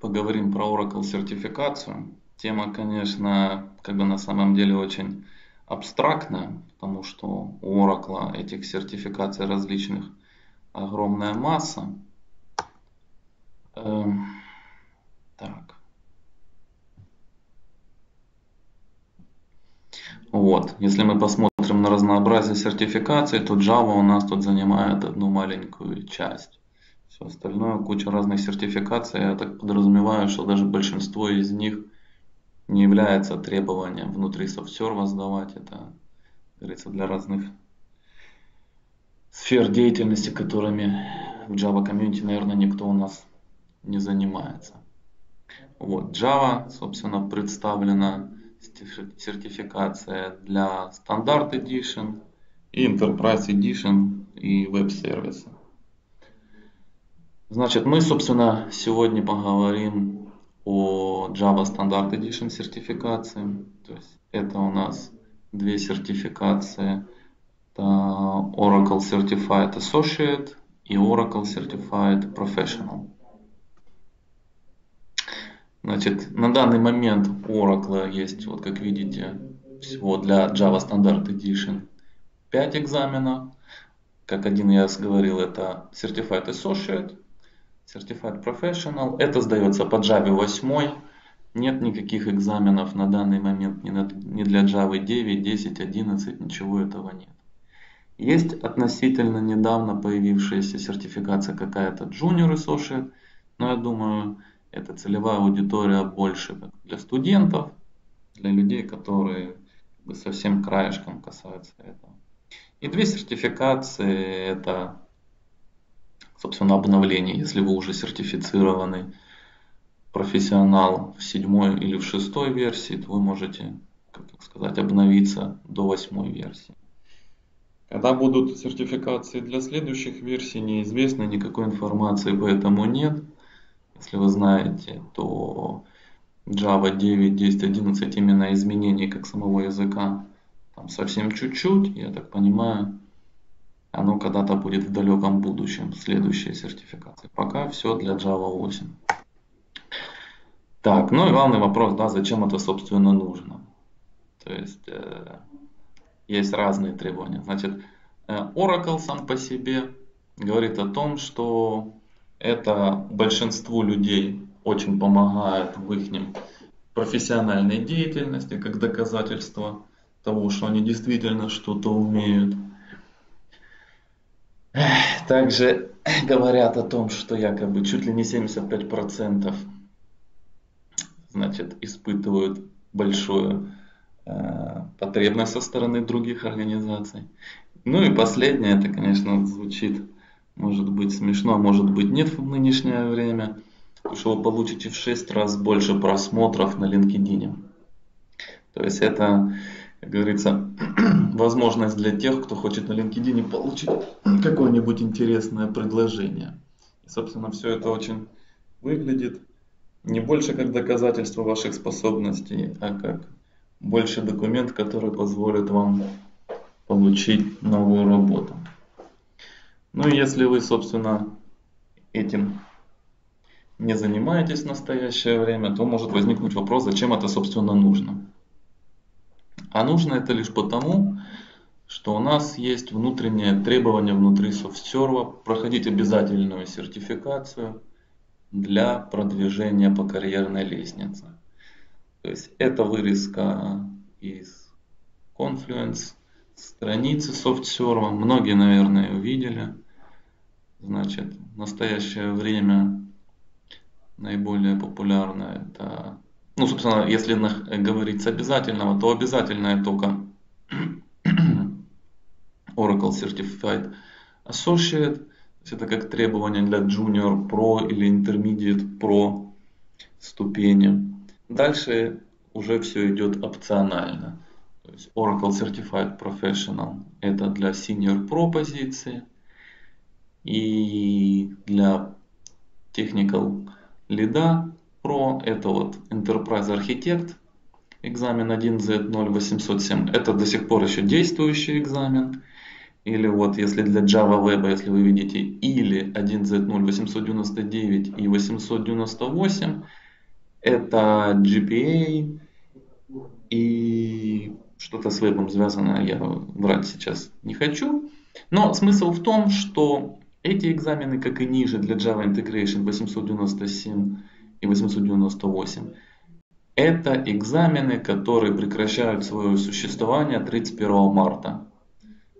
поговорим про Oracle сертификацию. Тема, конечно, как бы на самом деле очень абстрактная, потому что у Oracle этих сертификаций различных огромная масса. Эм, так. Вот. Если мы посмотрим на разнообразие сертификаций, то Java у нас тут занимает одну маленькую часть. Все остальное, куча разных сертификаций. Я так подразумеваю, что даже большинство из них не является требованием внутри софтсерва сдавать. Это, говорится, для разных сфер деятельности, которыми в Java комьюнити, наверное, никто у нас не занимается. Вот, Java, собственно, представлена сертификация для Standard Edition Enterprise Edition и веб-сервисы. Значит, мы, собственно, сегодня поговорим о Java Standard Edition сертификации. То есть это у нас две сертификации. Это Oracle Certified Associate и Oracle Certified Professional. Значит, на данный момент у Oracle есть, вот как видите, всего для Java Standard Edition 5 экзаменов. Как один я говорил, это Certified Associate, Certified Professional. Это сдается по Java 8. Нет никаких экзаменов на данный момент ни, для Java 9, 10, 11, ничего этого нет. Есть относительно недавно появившаяся сертификация какая-то Junior Associate, но я думаю, это целевая аудитория больше для студентов, для людей, которые совсем краешком касаются этого. И две сертификации это, собственно, обновление. Если вы уже сертифицированный профессионал в седьмой или в шестой версии, то вы можете, как сказать, обновиться до восьмой версии. Когда будут сертификации для следующих версий, неизвестно, никакой информации поэтому нет. Если вы знаете, то Java 9, 10, 11 именно изменений как самого языка там совсем чуть-чуть, я так понимаю, оно когда-то будет в далеком будущем, следующая сертификация. Пока все для Java 8. Так, ну и главный вопрос, да, зачем это собственно нужно? То есть э, есть разные требования. Значит, э, Oracle сам по себе говорит о том, что это большинству людей очень помогает в их профессиональной деятельности, как доказательство того, что они действительно что-то умеют. Также говорят о том, что якобы чуть ли не 75% значит, испытывают большую э, потребность со стороны других организаций. Ну и последнее, это, конечно, звучит может быть смешно, может быть нет в нынешнее время, что вы получите в 6 раз больше просмотров на LinkedIn. То есть это, как говорится, возможность для тех, кто хочет на LinkedIn получить какое-нибудь интересное предложение. И, собственно, все это очень выглядит не больше как доказательство ваших способностей, а как больше документ, который позволит вам получить новую работу. Ну и если вы, собственно, этим не занимаетесь в настоящее время, то может возникнуть вопрос, зачем это, собственно, нужно. А нужно это лишь потому, что у нас есть внутреннее требование внутри софтсерва проходить обязательную сертификацию для продвижения по карьерной лестнице. То есть это вырезка из Confluence, страницы софтсерва. Многие, наверное, увидели. Значит, в настоящее время наиболее популярное это, ну, собственно, если говорить с обязательного, то обязательное только Oracle Certified Associate. Это как требование для Junior Pro или Intermediate Pro ступени. Дальше уже все идет опционально. То есть Oracle Certified Professional это для Senior Pro позиции. И для Technical Lead Pro это вот Enterprise Architect экзамен 1Z0807. Это до сих пор еще действующий экзамен. или вот если для Java Web, если вы видите, или 1Z0 899 и 898, это GPA и что-то с вебом связано, я врать сейчас не хочу. Но смысл в том, что эти экзамены, как и ниже для Java Integration 897 и 898, это экзамены, которые прекращают свое существование 31 марта.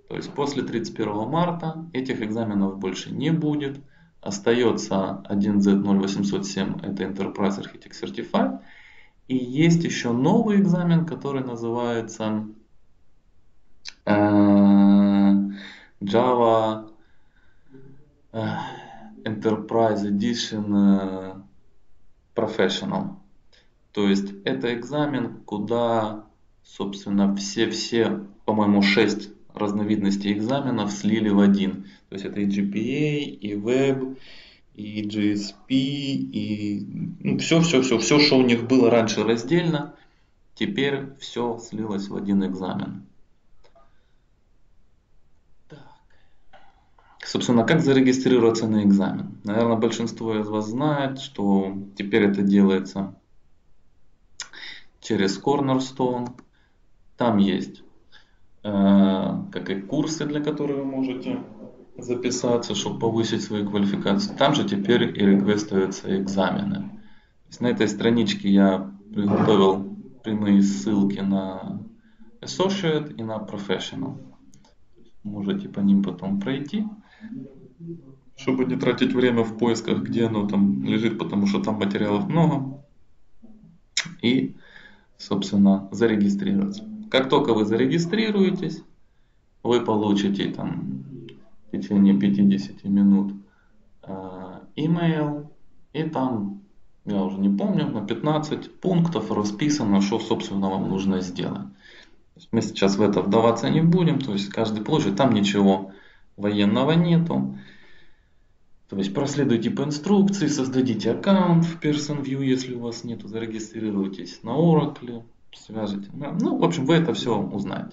То есть после 31 марта этих экзаменов больше не будет. Остается 1Z0807, это Enterprise Architect Certified. И есть еще новый экзамен, который называется э, Java э, Enterprise Edition э, Professional. То есть это экзамен, куда, собственно, все-все, по-моему, 6 разновидностей экзаменов слили в один. То есть это и GPA, и Web, и GSP, и ну, все, все, все, все, что у них было раньше раздельно, теперь все слилось в один экзамен. Собственно, как зарегистрироваться на экзамен? Наверное, большинство из вас знает, что теперь это делается через Cornerstone. Там есть э, как и курсы, для которых вы можете записаться, чтобы повысить свою квалификацию. Там же теперь и реквестуются экзамены. То есть на этой страничке я приготовил прямые ссылки на Associate и на Professional. Можете по ним потом пройти, чтобы не тратить время в поисках, где оно там лежит, потому что там материалов много. И, собственно, зарегистрироваться. Как только вы зарегистрируетесь, вы получите там в течение 50 минут email, и там, я уже не помню, на 15 пунктов расписано, что, собственно, вам нужно сделать. Мы сейчас в это вдаваться не будем, то есть каждый получит, там ничего военного нету. То есть проследуйте по инструкции, создадите аккаунт в PersonView, если у вас нету, зарегистрируйтесь на Oracle, свяжете. Ну, в общем, вы это все узнаете.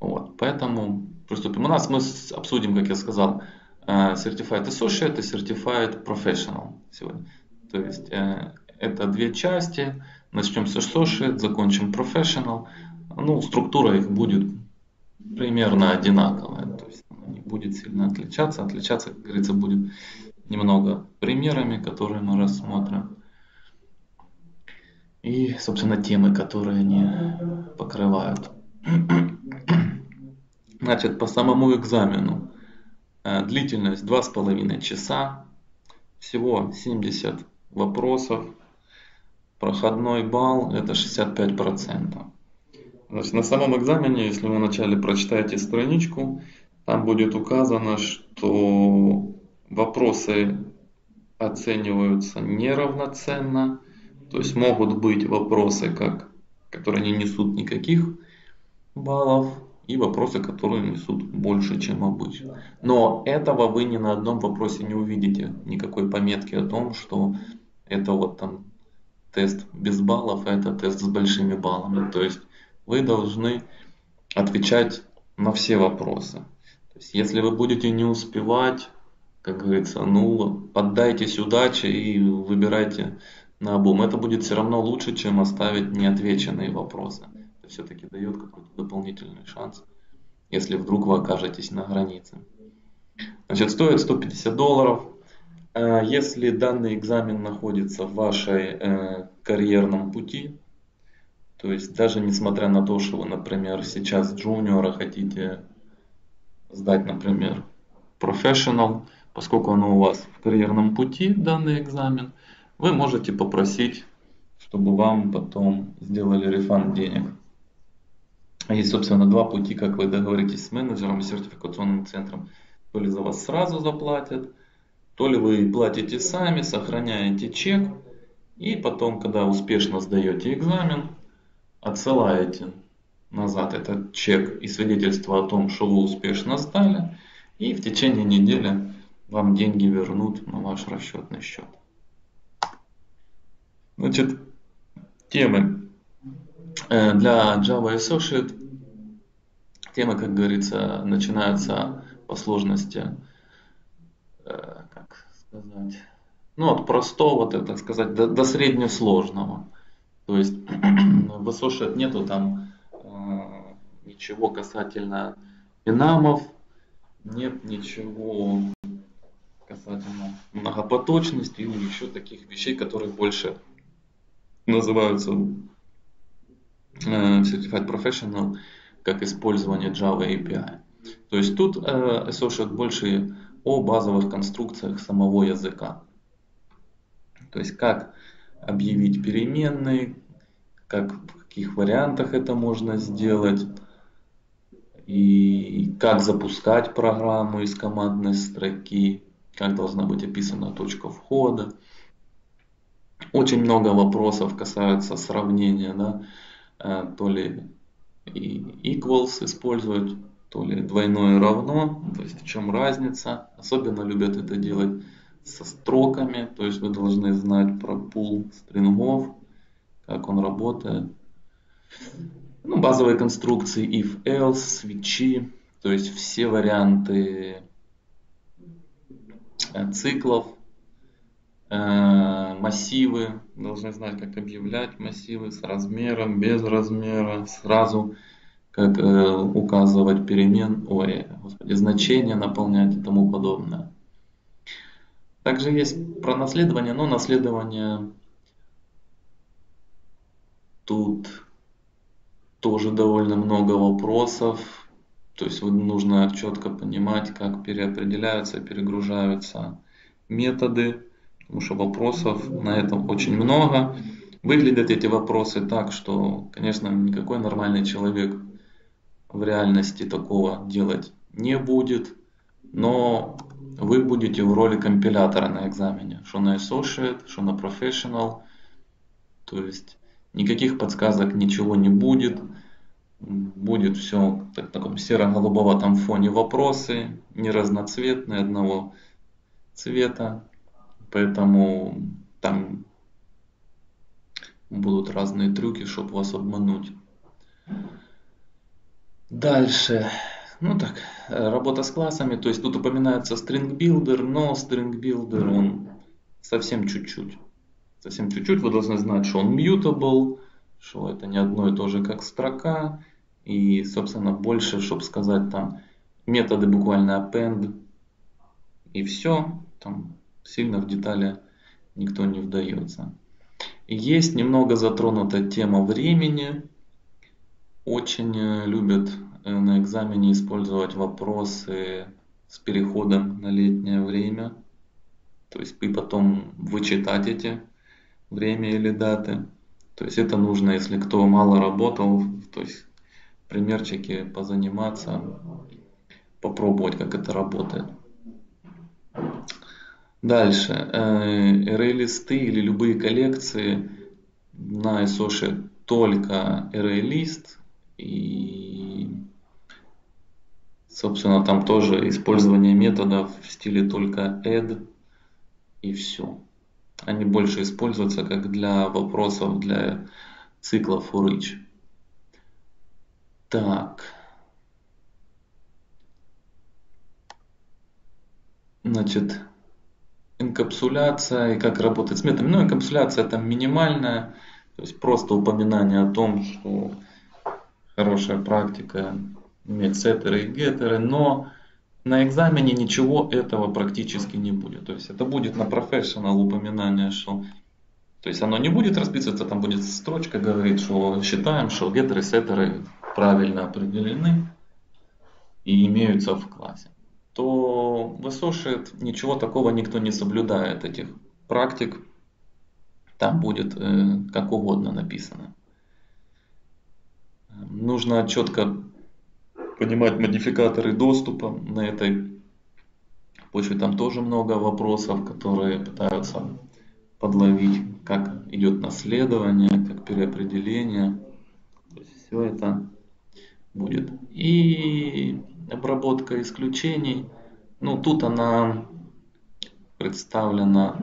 Вот, поэтому приступим. У нас мы обсудим, как я сказал, э, Certified Associate и Certified Professional сегодня. То есть э, это две части. Начнем с Associate, закончим Professional. Ну, структура их будет примерно одинаковая. То есть она не будет сильно отличаться. Отличаться, как говорится, будет немного примерами, которые мы рассмотрим. И, собственно, темы, которые они покрывают. Значит, по самому экзамену э, длительность 2,5 часа, всего 70 вопросов, проходной балл это 65%. Значит, на самом экзамене, если вы вначале прочитаете страничку, там будет указано, что вопросы оцениваются неравноценно, то есть могут быть вопросы, как, которые не несут никаких баллов, и вопросы, которые несут больше, чем обычно. Но этого вы ни на одном вопросе не увидите никакой пометки о том, что это вот там тест без баллов, а это тест с большими баллами. То есть вы должны отвечать на все вопросы. То есть если вы будете не успевать, как говорится, ну поддайтесь удаче и выбирайте на обум. Это будет все равно лучше, чем оставить неотвеченные вопросы. Это все-таки дает какой-то дополнительный шанс, если вдруг вы окажетесь на границе. Значит, стоит 150 долларов. Э, если данный экзамен находится в вашей э, карьерном пути, то есть даже несмотря на то, что вы, например, сейчас джуниора хотите сдать, например, professional, поскольку оно у вас в карьерном пути, данный экзамен – вы можете попросить, чтобы вам потом сделали рефанд денег. Есть, собственно, два пути, как вы договоритесь с менеджером и сертификационным центром. То ли за вас сразу заплатят, то ли вы платите сами, сохраняете чек, и потом, когда успешно сдаете экзамен, отсылаете назад этот чек и свидетельство о том, что вы успешно сдали, и в течение недели вам деньги вернут на ваш расчетный счет. Значит, темы э, для Java Associate темы, как говорится, начинаются по сложности, э, как сказать, ну, от простого, так сказать, до, до среднесложного. То есть в Associate нету там э, ничего касательно пинамов, нет ничего касательно многопоточности или еще таких вещей, которые больше называются э, Certified Professional, как использование Java API. То есть тут э, Associate больше о базовых конструкциях самого языка. То есть как объявить переменные, как, в каких вариантах это можно сделать, и как запускать программу из командной строки, как должна быть описана точка входа. Очень много вопросов касаются сравнения, да, э, то ли и equals использовать, то ли двойное равно, то есть в чем разница. Особенно любят это делать со строками, то есть вы должны знать про пул стрингов, как он работает. Ну, базовые конструкции if, else, свечи, то есть все варианты э, циклов, э, массивы, должны знать, как объявлять массивы с размером, без размера, сразу как э, указывать перемен, ой, господи, значения наполнять и тому подобное. Также есть про наследование, но наследование тут тоже довольно много вопросов. То есть нужно четко понимать, как переопределяются, перегружаются методы, потому что вопросов на этом очень много. Выглядят эти вопросы так, что, конечно, никакой нормальный человек в реальности такого делать не будет, но вы будете в роли компилятора на экзамене, что на Associate, что на Professional. То есть никаких подсказок, ничего не будет. Будет все в таком серо-голубоватом фоне вопросы, не разноцветные, одного цвета. Поэтому там будут разные трюки, чтобы вас обмануть. Дальше. Ну так, э, работа с классами, то есть тут упоминается string builder, но string builder он совсем чуть-чуть. Совсем чуть-чуть вы должны знать, что он mutable, что это не одно и то же, как строка. И, собственно, больше, чтобы сказать там методы буквально append и все. Там сильно в детали никто не вдается. Есть немного затронута тема времени. Очень э, любят на экзамене использовать вопросы с переходом на летнее время. То есть и потом вычитать эти время или даты. То есть это нужно, если кто мало работал, то есть примерчики позаниматься, попробовать, как это работает. Дальше. Array-листы э, или любые коллекции на ISOSH только array-лист и Собственно, там тоже использование методов в стиле только add и все. Они больше используются как для вопросов, для циклов for each. Так. Значит, инкапсуляция и как работать с методами. Ну, инкапсуляция там минимальная, то есть просто упоминание о том, что хорошая практика сеттеры и геттеры, но на экзамене ничего этого практически не будет. То есть это будет на professional упоминание, что то есть оно не будет расписываться, там будет строчка говорит, что считаем, что геттеры, сеттеры правильно определены и имеются в классе. То в Associate ничего такого никто не соблюдает, этих практик. Там будет э, как угодно написано. Нужно четко понимать модификаторы доступа на этой почве. Там тоже много вопросов, которые пытаются подловить, как идет наследование, как переопределение. То есть все это будет. И обработка исключений. Ну, тут она представлена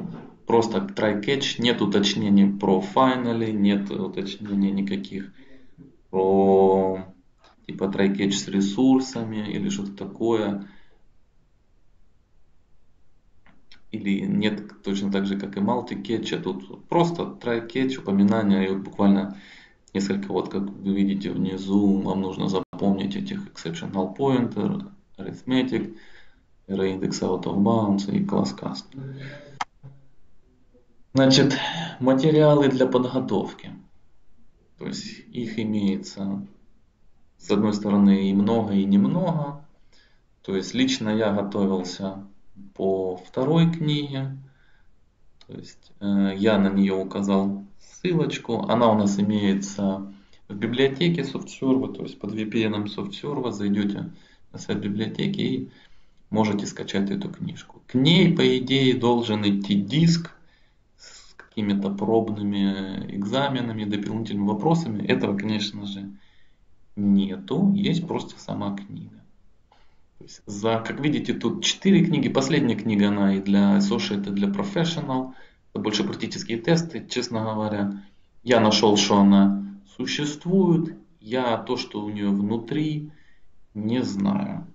просто try-catch, нет уточнений про finally, нет уточнений никаких про типа try-catch с ресурсами или что-то такое. Или нет точно так же, как и multi-catch, а тут просто try-catch, упоминание, и буквально несколько, вот как вы видите внизу, вам нужно запомнить этих exceptional pointer, arithmetic, array index out of bounds и class cast. Значит, материалы для подготовки. То есть их имеется с одной стороны и много, и немного. То есть лично я готовился по второй книге. То есть э, я на нее указал ссылочку. Она у нас имеется в библиотеке SoftServe, то есть под VPN SoftServe зайдете на сайт библиотеки и можете скачать эту книжку. К ней, по идее, должен идти диск с какими-то пробными экзаменами, дополнительными вопросами. Этого, конечно же, нету, есть просто сама книга. То есть за, как видите, тут четыре книги. Последняя книга, она и для associate, и для professional. Это больше практические тесты, честно говоря. Я нашел, что она существует. Я то, что у нее внутри, не знаю.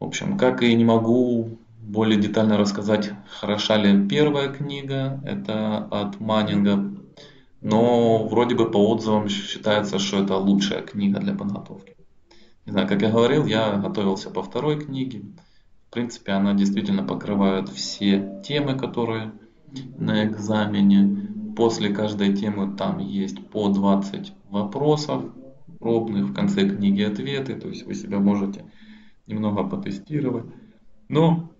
В общем, как и не могу более детально рассказать, хороша ли первая книга, это от Маннинга, но вроде бы по отзывам считается, что это лучшая книга для подготовки. Не знаю, как я говорил, я готовился по второй книге. В принципе, она действительно покрывает все темы, которые на экзамене. После каждой темы там есть по 20 вопросов пробных, в конце книги ответы, то есть вы себя можете немного потестировать. Но,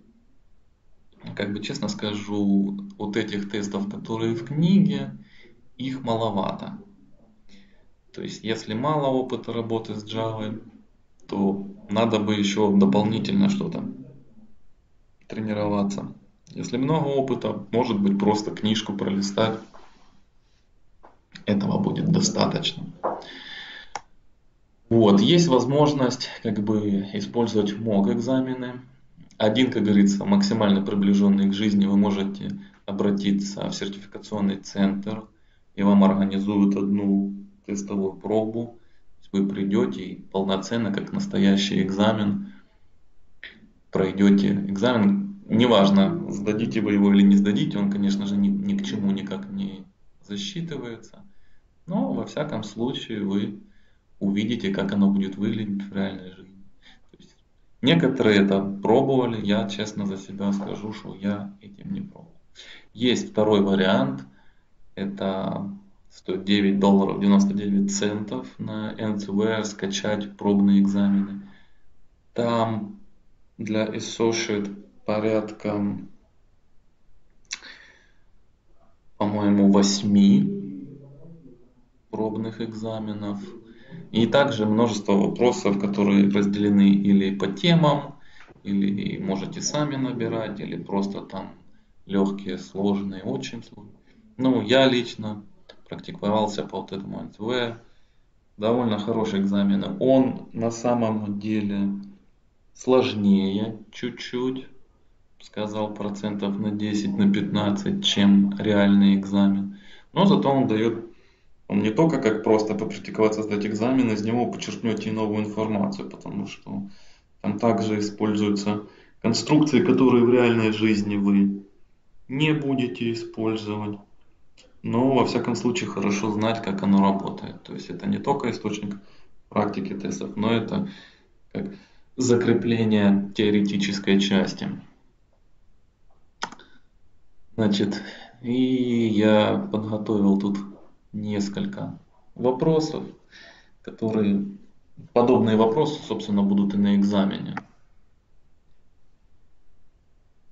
как бы честно скажу, вот этих тестов, которые в книге, их маловато. То есть, если мало опыта работы с Java, то надо бы еще дополнительно что-то тренироваться. Если много опыта, может быть просто книжку пролистать. Этого будет достаточно. Вот, есть возможность как бы использовать мог экзамены. Один, как говорится, максимально приближенный к жизни, вы можете обратиться в сертификационный центр и вам организуют одну тестовую пробу. Вы придете и полноценно, как настоящий экзамен, пройдете экзамен. Неважно, сдадите вы его или не сдадите, он, конечно же, ни, ни к чему никак не засчитывается. Но, во всяком случае, вы увидите, как оно будет выглядеть в реальной жизни. есть, некоторые это пробовали, я честно за себя скажу, что я этим не пробовал. Есть второй вариант – это стоит 9 долларов 99 центов на NCWare скачать пробные экзамены. Там для Associate порядка, по-моему, 8 пробных экзаменов. И также множество вопросов, которые разделены или по темам, или можете сами набирать, или просто там легкие, сложные, очень сложные. Ну, я лично практиковался по вот этому НТВ. Довольно хороший экзамен. Он на самом деле сложнее чуть-чуть, сказал процентов на 10, на 15, чем реальный экзамен. Но зато он дает, он не только как просто попрактиковаться сдать экзамен, из него подчеркнете и новую информацию, потому что там также используются конструкции, которые в реальной жизни вы не будете использовать. Но, во всяком случае, хорошо знать, как оно работает. То есть это не только источник практики тестов, но это как закрепление теоретической части. Значит, и я подготовил тут несколько вопросов, которые, подобные вопросы, собственно, будут и на экзамене.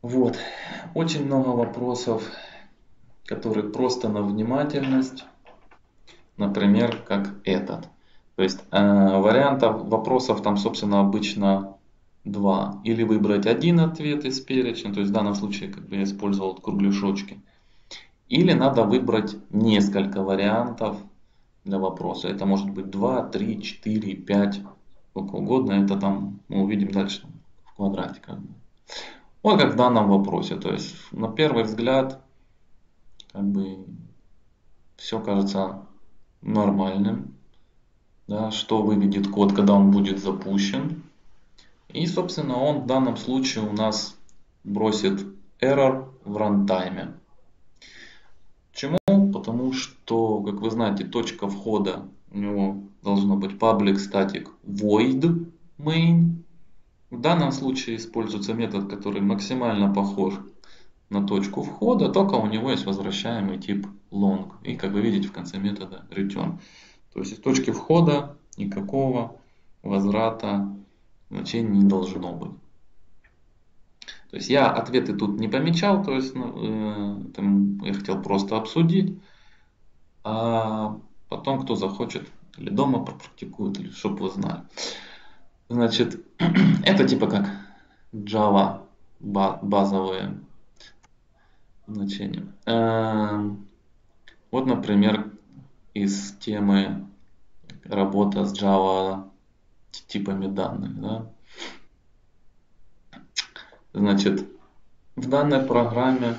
Вот, очень много вопросов который просто на внимательность, например, как этот. То есть э, вариантов вопросов там, собственно, обычно два. Или выбрать один ответ из перечня, то есть в данном случае как бы я использовал кругляшочки. Или надо выбрать несколько вариантов для вопроса. Это может быть 2, 3, 4, 5, сколько угодно. Это там мы увидим дальше в квадрате. Как бы. Вот как в данном вопросе. То есть на первый взгляд как бы все кажется нормальным. да, что выведет код, когда он будет запущен. И, собственно, он в данном случае у нас бросит error в рантайме. Почему? Потому что, как вы знаете, точка входа у него должно быть public static void main. В данном случае используется метод, который максимально похож на точку входа, только у него есть возвращаемый тип long. И как вы видите в конце метода return. То есть из точки входа никакого возврата значений не должно быть. То есть я ответы тут не помечал, то есть ну, э, там я хотел просто обсудить, а потом кто захочет или дома пропрактикует, или чтобы вы знали. Значит, это типа как Java базовые значения. Эм, вот, например, из темы работа с Java типами данных. Да? Значит, в данной программе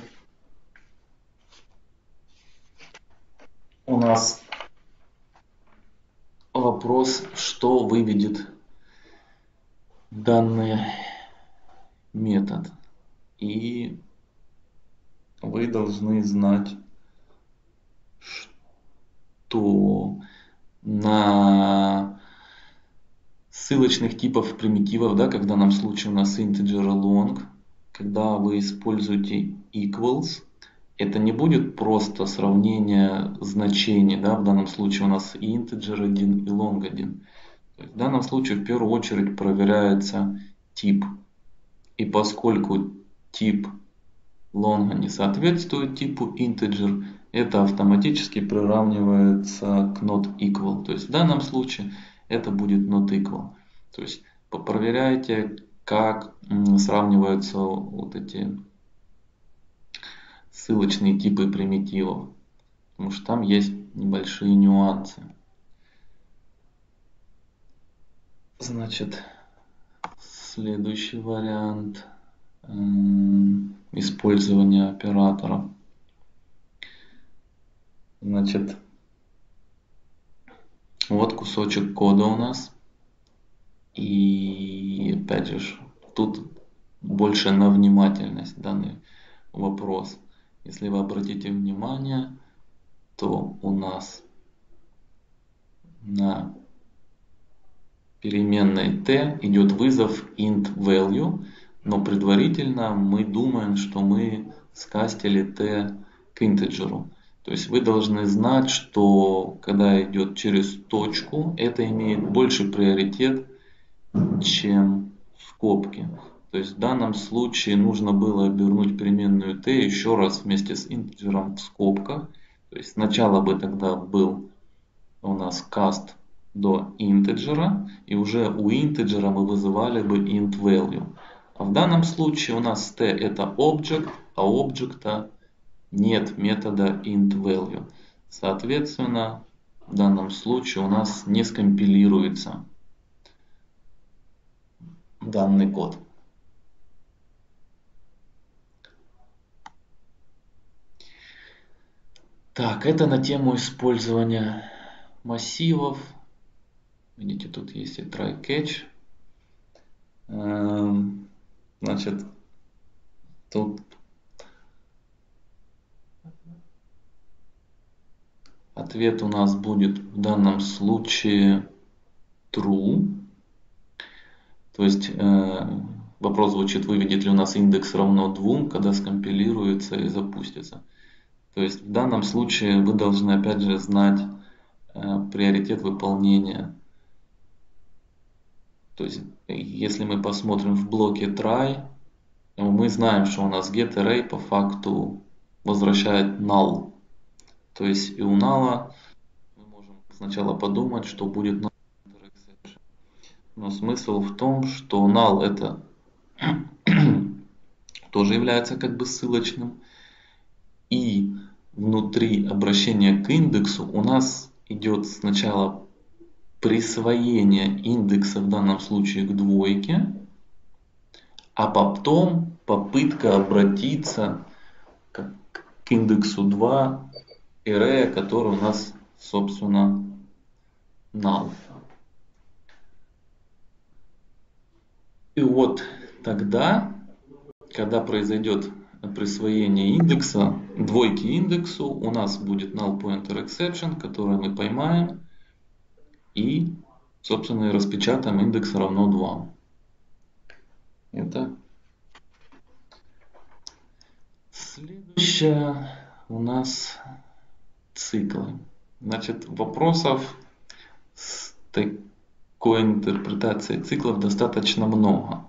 у нас вопрос, что выведет данный метод. И вы должны знать, что на ссылочных типов примитивов, да, когда нам случае у нас integer long, когда вы используете equals, это не будет просто сравнение значений, да, в данном случае у нас и integer 1 и long 1. В данном случае в первую очередь проверяется тип. И поскольку тип long не соответствует типу integer, это автоматически приравнивается к not equal. То есть в данном случае это будет not equal. То есть проверяйте, как сравниваются вот эти ссылочные типы примитивов. Потому что там есть небольшие нюансы. Значит, следующий вариант использования операторов. Значит, вот кусочек кода у нас. И опять же, тут больше на внимательность данный вопрос. Если вы обратите внимание, то у нас на переменной t идет вызов int value, но предварительно мы думаем, что мы скастили t к интеджеру. То есть вы должны знать, что когда идет через точку, это имеет больше приоритет, чем скобки. То есть в данном случае нужно было обернуть переменную t еще раз вместе с интеджером в скобках. То есть сначала бы тогда был у нас cast до интеджера, и уже у интеджера мы вызывали бы int value. А в данном случае у нас t это object, а объекта нет метода int_value. Соответственно, в данном случае у нас не скомпилируется данный код. Так, это на тему использования массивов. Видите, тут есть и try-catch. Эм, значит, тут Ответ у нас будет в данном случае true. То есть э, вопрос звучит, выведет ли у нас индекс равно 2, когда скомпилируется и запустится. То есть в данном случае вы должны опять же знать э, приоритет выполнения. То есть если мы посмотрим в блоке try, мы знаем, что у нас getArray по факту возвращает null. То есть и у нала мы можем сначала подумать, что будет null exception. Но смысл в том, что null это тоже является как бы ссылочным. И внутри обращения к индексу у нас идет сначала присвоение индекса в данном случае к двойке, а потом попытка обратиться к, к индексу 2 эрея, который у нас, собственно, null. И вот тогда, когда произойдет присвоение индекса, двойки индексу, у нас будет null pointer exception, который мы поймаем и, собственно, и распечатаем индекс равно 2. Это следующее у нас циклы. Значит, вопросов с такой интерпретацией циклов достаточно много.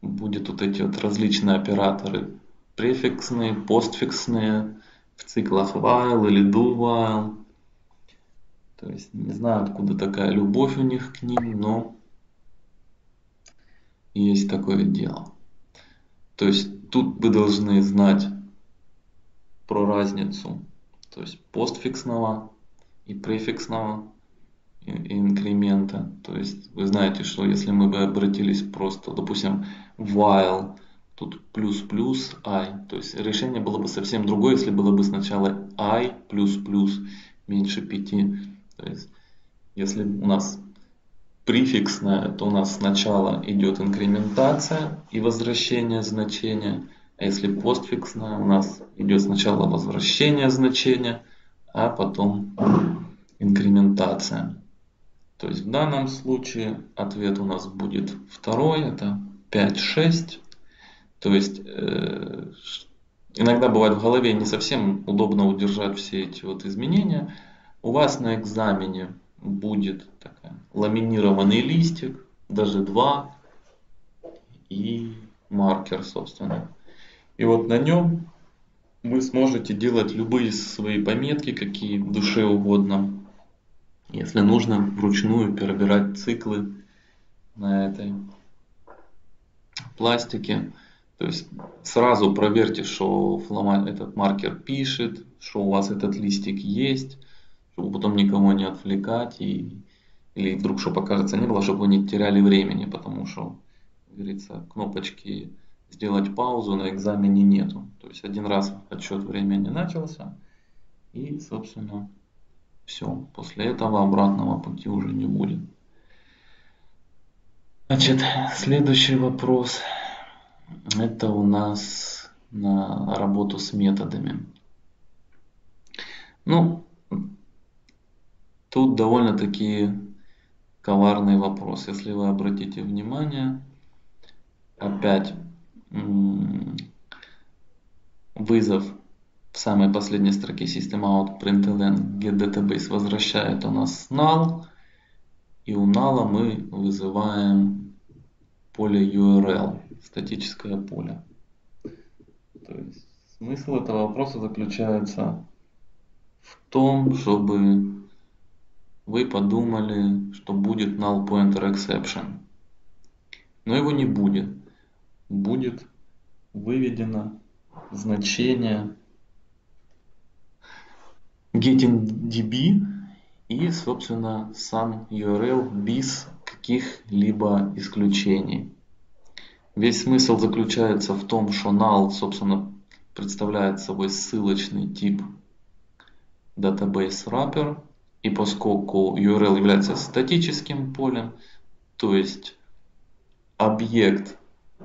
Будет вот эти вот различные операторы префиксные, постфиксные, в циклах while или do while. То есть не знаю, откуда такая любовь у них к ним, но есть такое дело. То есть тут вы должны знать про разницу, то есть постфиксного и префиксного инкремента. То есть вы знаете, что если мы бы обратились просто, допустим, while, тут плюс-плюс i, то есть решение было бы совсем другое, если было бы сначала i плюс-плюс меньше 5. То есть если у нас префиксная, то у нас сначала идет инкрементация и возвращение значения, а если постфиксная, у нас идет сначала возвращение значения, а потом инкрементация. То есть в данном случае ответ у нас будет второй, это 5, 6. То есть э, иногда бывает в голове не совсем удобно удержать все эти вот изменения. У вас на экзамене будет такая, ламинированный листик, даже два, и маркер, собственно. И вот на нем вы сможете делать любые свои пометки, какие душе угодно. Если нужно, вручную перебирать циклы на этой пластике. То есть сразу проверьте, что этот маркер пишет, что у вас этот листик есть чтобы потом никого не отвлекать и или вдруг что покажется не было, чтобы вы не теряли времени, потому что, как говорится, кнопочки сделать паузу на экзамене нету. То есть один раз отсчет времени начался и, собственно, все. После этого обратного пути уже не будет. Значит, следующий вопрос. Это у нас на работу с методами. Ну, Тут довольно-таки коварный вопрос. Если вы обратите внимание, опять вызов в самой последней строке System Out println get database возвращает у нас null. И у null мы вызываем поле URL, статическое поле. То есть смысл этого вопроса заключается в том, чтобы вы подумали, что будет null pointer exception. Но его не будет. Будет выведено значение gettingdb и, собственно, сам URL без каких-либо исключений. Весь смысл заключается в том, что null, собственно, представляет собой ссылочный тип database wrapper, и поскольку URL является статическим полем, то есть объект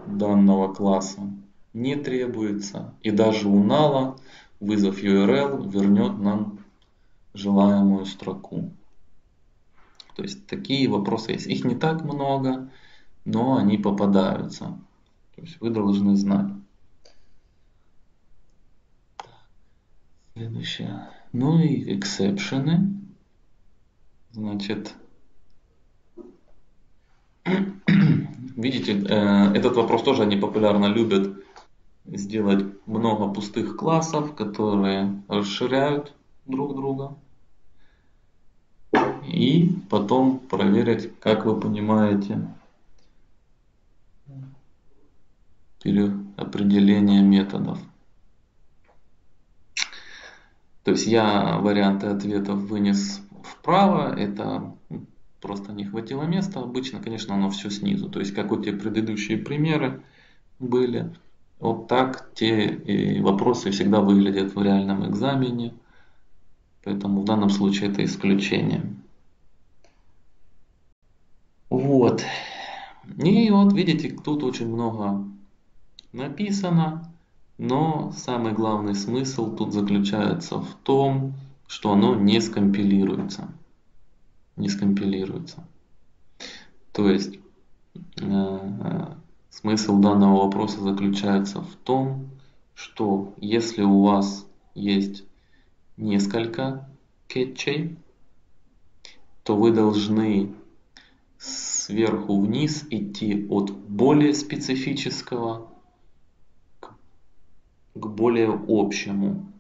данного класса не требуется, и даже у null вызов URL вернет нам желаемую строку. То есть такие вопросы есть. Их не так много, но они попадаются. То есть вы должны знать. Следующее. Ну и эксепшены. Значит, видите, э, этот вопрос тоже они популярно любят сделать много пустых классов, которые расширяют друг друга. И потом проверить, как вы понимаете определение методов. То есть я варианты ответов вынес вправо, это просто не хватило места. Обычно, конечно, оно все снизу. То есть, как вот те предыдущие примеры были, вот так те вопросы всегда выглядят в реальном экзамене. Поэтому в данном случае это исключение. Вот. И вот видите, тут очень много написано, но самый главный смысл тут заключается в том, что оно не скомпилируется. Не скомпилируется. То есть э, смысл данного вопроса заключается в том, что если у вас есть несколько кетчей, то вы должны сверху вниз идти от более специфического к более общему.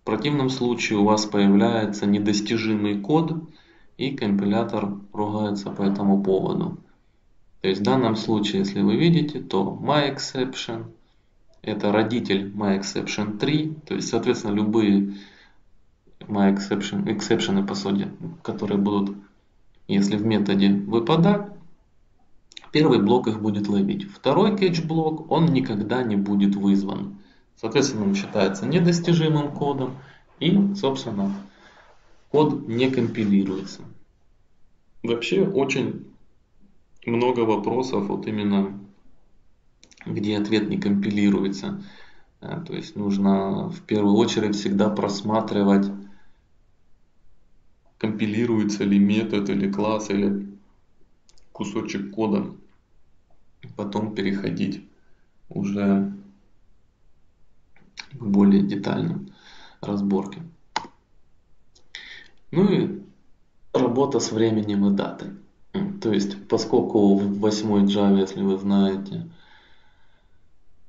В противном случае у вас появляется недостижимый код, и компилятор ругается по этому поводу. То есть в данном случае, если вы видите, то myException это родитель myException 3, то есть, соответственно, любые myException, exception по сути, которые будут если в методе выпадать, первый блок их будет ловить. Второй кетч-блок, он никогда не будет вызван. Соответственно, он считается недостижимым кодом и, собственно, код не компилируется. Вообще очень много вопросов вот именно где ответ не компилируется. Э, то есть нужно в первую очередь всегда просматривать компилируется ли метод или класс или кусочек кода, потом переходить уже к более детальным разборке. Ну и работа с временем и датой. То есть, поскольку в 8 Java, если вы знаете,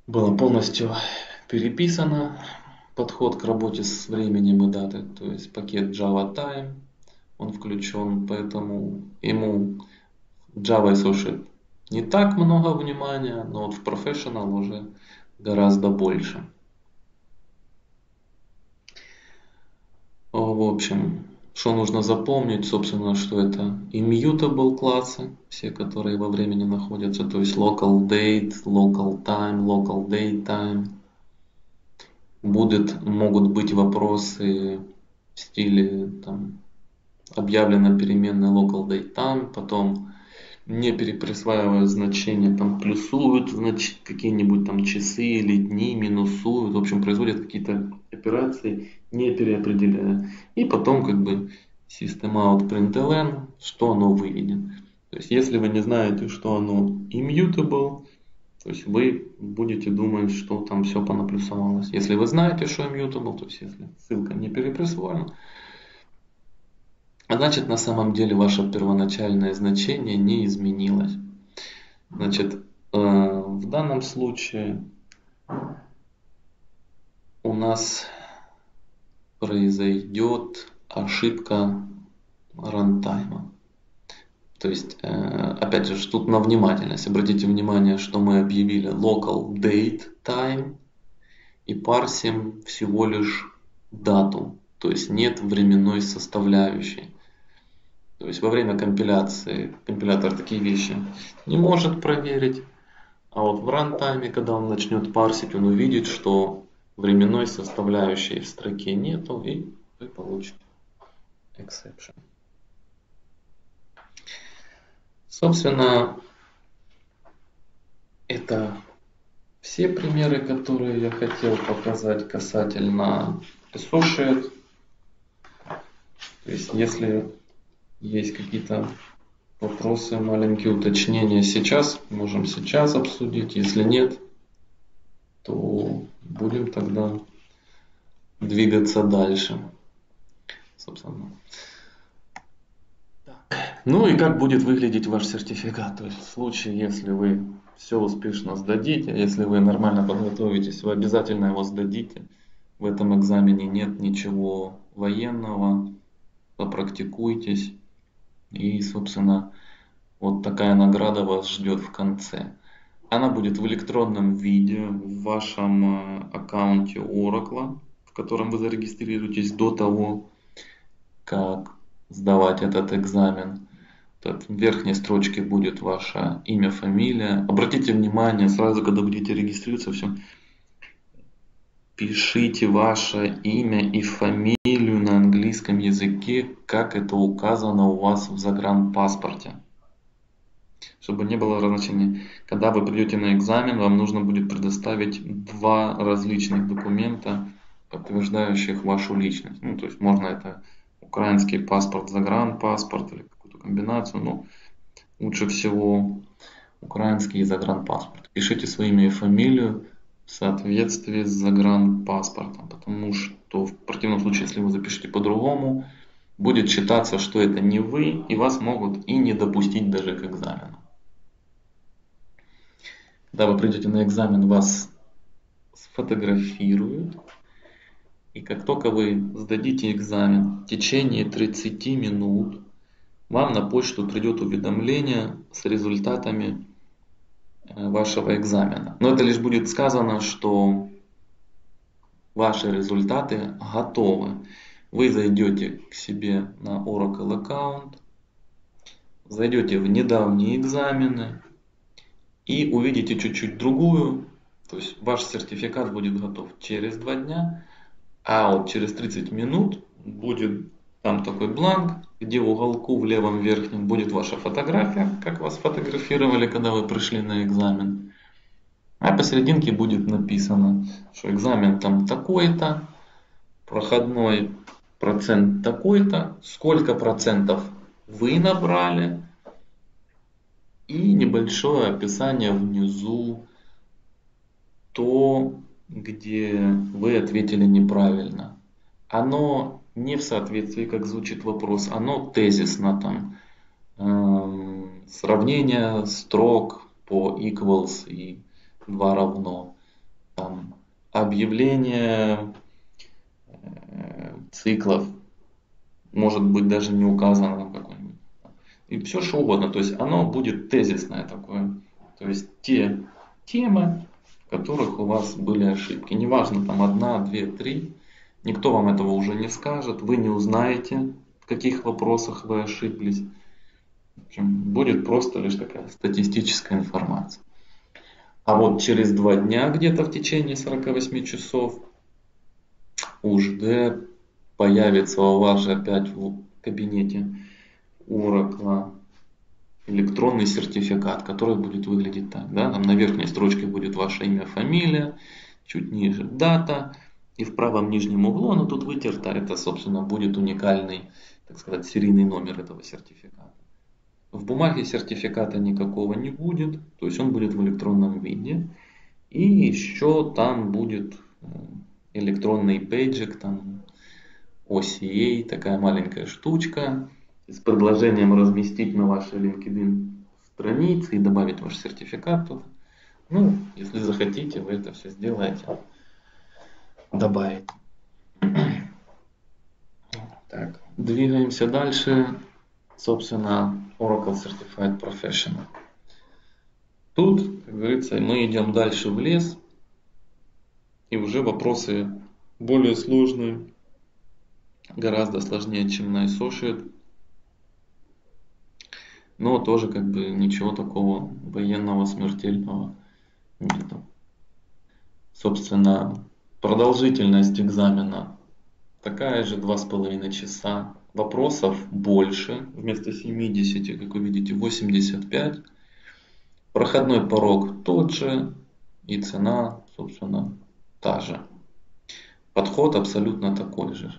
было полностью переписано подход к работе с временем и датой, то есть пакет Java Time, он включен, поэтому ему Java Associate не так много внимания, но вот в Professional уже гораздо больше. В общем, что нужно запомнить, собственно, что это immutable классы, все, которые во времени находятся, то есть local date, local time, local date time. Будет, могут быть вопросы в стиле там, объявлена переменная local date time, потом не переприсваивая значения, там плюсуют значит, какие-нибудь там часы или дни, минусуют, в общем, производят какие-то операции, не переопределяя. И потом как бы system out println, что оно выведет. То есть, если вы не знаете, что оно immutable, то есть вы будете думать, что там все понаплюсовалось. Если вы знаете, что immutable, то есть если ссылка не переприсвоена, а значит, на самом деле ваше первоначальное значение не изменилось. Значит, э, в данном случае у нас произойдет ошибка рантайма. То есть, э, опять же, тут на внимательность. Обратите внимание, что мы объявили local date time и парсим всего лишь дату. То есть нет временной составляющей. То есть во время компиляции компилятор такие вещи не может проверить. А вот в рантайме, когда он начнет парсить, он увидит, что временной составляющей в строке нету, и вы получите exception. Собственно, это все примеры, которые я хотел показать касательно associate. То есть, если есть какие-то вопросы, маленькие уточнения сейчас, можем сейчас обсудить. Если нет, то будем тогда двигаться дальше. Собственно. Ну и как будет выглядеть ваш сертификат? То есть в случае, если вы все успешно сдадите, если вы нормально подготовитесь, вы обязательно его сдадите. В этом экзамене нет ничего военного, попрактикуйтесь. И, собственно, вот такая награда вас ждет в конце. Она будет в электронном виде в вашем э, аккаунте Oracle, в котором вы зарегистрируетесь до того, как сдавать этот экзамен. в верхней строчке будет ваше имя, фамилия. Обратите внимание, сразу, когда будете регистрироваться, все, пишите ваше имя и фамилию на английском языке, как это указано у вас в загранпаспорте. чтобы не было различения. Когда вы придете на экзамен, вам нужно будет предоставить два различных документа, подтверждающих вашу личность. Ну, то есть можно это украинский паспорт, загранпаспорт или какую-то комбинацию, но лучше всего украинский загранпаспорт. Пишите свое имя и фамилию в соответствии с загранпаспортом, потому что в противном случае, если вы запишете по-другому, будет считаться, что это не вы, и вас могут и не допустить даже к экзамену. Когда вы придете на экзамен, вас сфотографируют, и как только вы сдадите экзамен, в течение 30 минут вам на почту придет уведомление с результатами вашего экзамена. Но это лишь будет сказано, что ваши результаты готовы. Вы зайдете к себе на Oracle аккаунт, зайдете в недавние экзамены и увидите чуть-чуть другую, то есть ваш сертификат будет готов через два дня, а вот через 30 минут будет там такой бланк, где в уголку в левом верхнем будет ваша фотография, как вас фотографировали, когда вы пришли на экзамен. А посерединке будет написано, что экзамен там такой-то, проходной процент такой-то, сколько процентов вы набрали, и небольшое описание внизу то, где вы ответили неправильно. Оно не в соответствии, как звучит вопрос, оно тезисно там. Э, сравнение строк по equals и два равно. Там, объявление э, циклов может быть даже не указано какой-нибудь. И все что угодно. То есть оно будет тезисное такое. То есть те темы, которых у вас были ошибки. Неважно, там одна, две, три, никто вам этого уже не скажет, вы не узнаете, в каких вопросах вы ошиблись. В общем, будет просто лишь такая статистическая информация. А вот через два дня, где-то в течение 48 часов, уже появится у вас же опять в кабинете Oracle электронный сертификат, который будет выглядеть так. Да? Там на верхней строчке будет ваше имя, фамилия, чуть ниже дата, и в правом нижнем углу оно тут вытерто, это, собственно, будет уникальный, так сказать, серийный номер этого сертификата. В бумаге сертификата никакого не будет, то есть он будет в электронном виде. И еще там будет э, электронный пейджик, там OCA, такая маленькая штучка, с предложением разместить на вашей LinkedIn странице и добавить ваш сертификат. Ну, если захотите, вы это все сделаете. Добавить. Так, двигаемся дальше. Собственно, Oracle Certified Professional. Тут, как говорится, мы идем дальше в лес. И уже вопросы более сложные, гораздо сложнее, чем на Associate но тоже как бы ничего такого военного смертельного нету. Собственно, продолжительность экзамена такая же, два с половиной часа. Вопросов больше, вместо 70, как вы видите, 85. Проходной порог тот же, и цена, собственно, та же. Подход абсолютно такой же.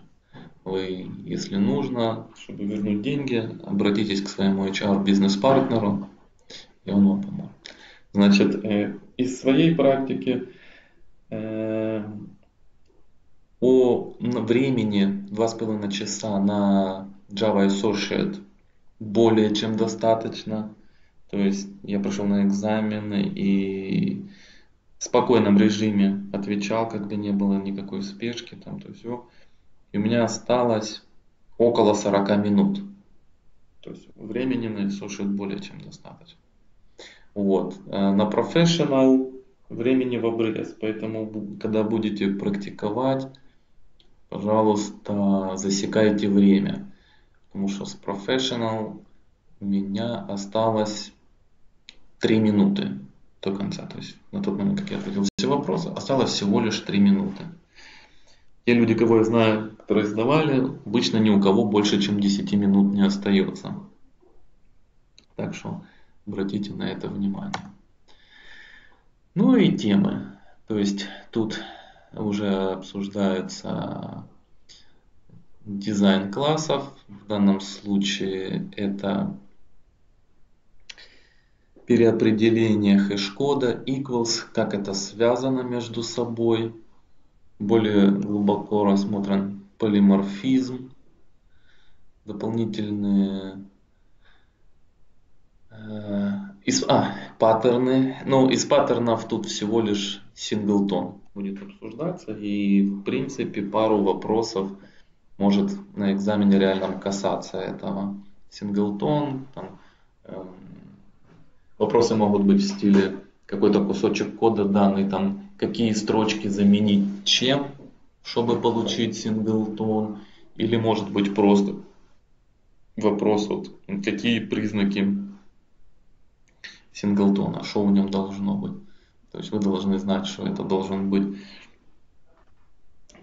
Вы, если нужно, чтобы вернуть деньги, обратитесь к своему HR бизнес-партнеру, и он вам поможет. Значит, э, из своей практики э, о времени 2,5 часа на Java Associate более чем достаточно. То есть я прошел на экзамены и в спокойном режиме отвечал, когда не было никакой спешки, там, то все и у меня осталось около 40 минут. То есть времени на Associate более чем достаточно. Вот. Э, на Professional времени в обрез, поэтому когда будете практиковать, пожалуйста, засекайте время. Потому что с Professional у меня осталось 3 минуты до конца. То есть на тот момент, как я ответил все вопросы, осталось всего лишь 3 минуты. Те люди, кого я знаю, которые сдавали, обычно ни у кого больше, чем 10 минут не остается. Так что Обратите на это внимание. Ну и темы. То есть тут уже обсуждается дизайн классов. В данном случае это переопределение хэш-кода equals, как это связано между собой. Более глубоко рассмотрен полиморфизм, дополнительные э, из, а, паттерны. Ну, из паттернов тут всего лишь синглтон будет обсуждаться. И, в принципе, пару вопросов может на экзамене реальном касаться этого. Синглтон, там, эм, вопросы могут быть в стиле какой-то кусочек кода данный, там, какие строчки заменить чем, чтобы получить синглтон. Или может быть просто вопрос, вот, какие признаки синглтона, что в нем должно быть. То есть вы должны знать, что это должен быть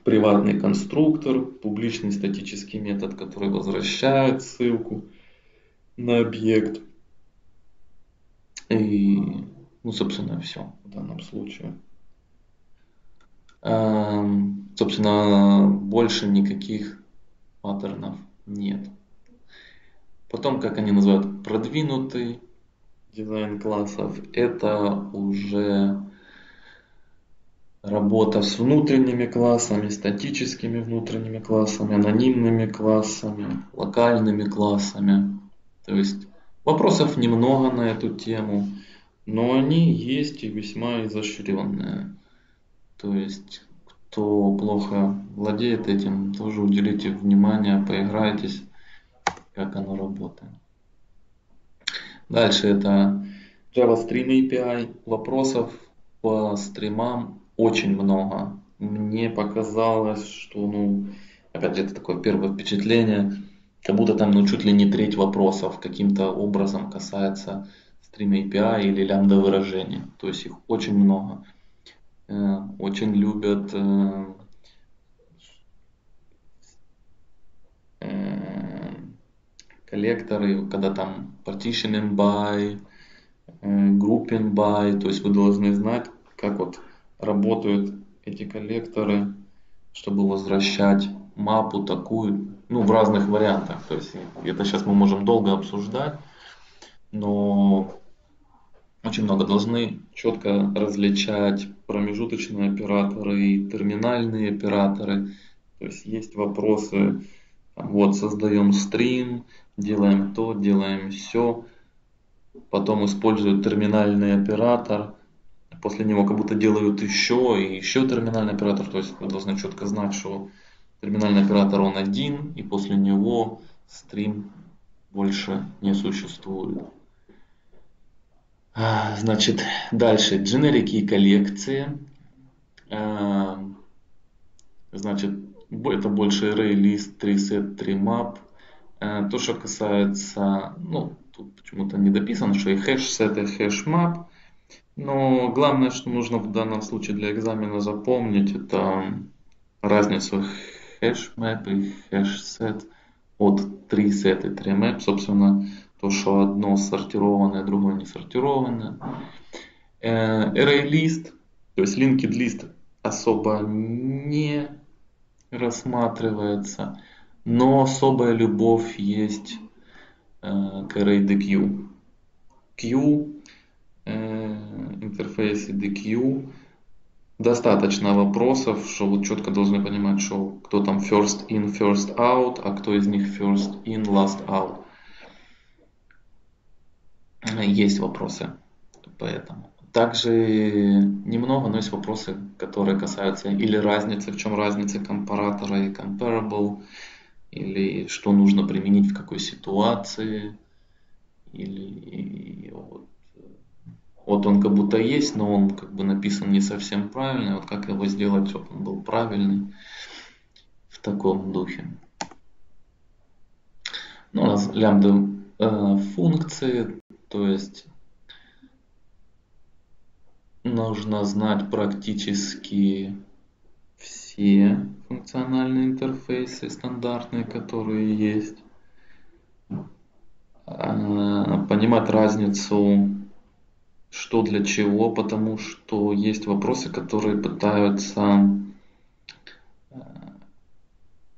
приватный конструктор, публичный статический метод, который возвращает ссылку на объект. И, ну, собственно, все в данном случае. Эм, собственно, больше никаких паттернов нет. Потом, как они называют, продвинутый дизайн классов, это уже работа с внутренними классами, статическими внутренними классами, анонимными классами, локальными классами. То есть вопросов немного на эту тему, но они есть и весьма изощренные. То есть кто плохо владеет этим, тоже уделите внимание, поиграйтесь, как оно работает. Дальше это Java Stream API. Вопросов по стримам очень много. Мне показалось, что, ну, опять же, это такое первое впечатление, как будто там, ну, чуть ли не треть вопросов каким-то образом касается Stream API или лямбда выражения. То есть их очень много. Э, очень любят э, э, коллекторы, когда там partitioning by, grouping by, то есть вы должны знать, как вот работают эти коллекторы, чтобы возвращать мапу такую, ну, в разных вариантах. То есть это сейчас мы можем долго обсуждать, но очень много должны четко различать промежуточные операторы и терминальные операторы. То есть есть вопросы, вот создаем стрим, делаем то, делаем все, потом используют терминальный оператор, после него как будто делают еще и еще терминальный оператор, то есть вы должны четко знать, что терминальный оператор он один, и после него стрим больше не существует. Значит, дальше дженерики и коллекции. А, значит, это больше array, list, 3set, 3map. То, что касается, ну, тут почему-то не дописано, что и set, и map. Но главное, что нужно в данном случае для экзамена запомнить, это разницу map и set от 3 set и 3 map. Собственно, то, что одно сортированное, другое не сортированное. Э, array list, то есть linked list особо не рассматривается, но особая любовь есть э, к ArrayDQ. Q, э, интерфейсе DQ, достаточно вопросов, что вот четко должны понимать, что кто там first in, first out, а кто из них first in, last out. Есть вопросы по этому. Также немного, но есть вопросы, которые касаются или разницы, в чем разница компаратора и comparable, или что нужно применить в какой ситуации, или вот, вот он как будто есть, но он как бы написан не совсем правильно, вот как его сделать, чтобы он был правильный в таком духе. Ну, у нас лямбда э, функции, то есть нужно знать практически все функциональные интерфейсы стандартные, которые есть. э, понимать разницу, что для чего, потому что есть вопросы, которые пытаются э,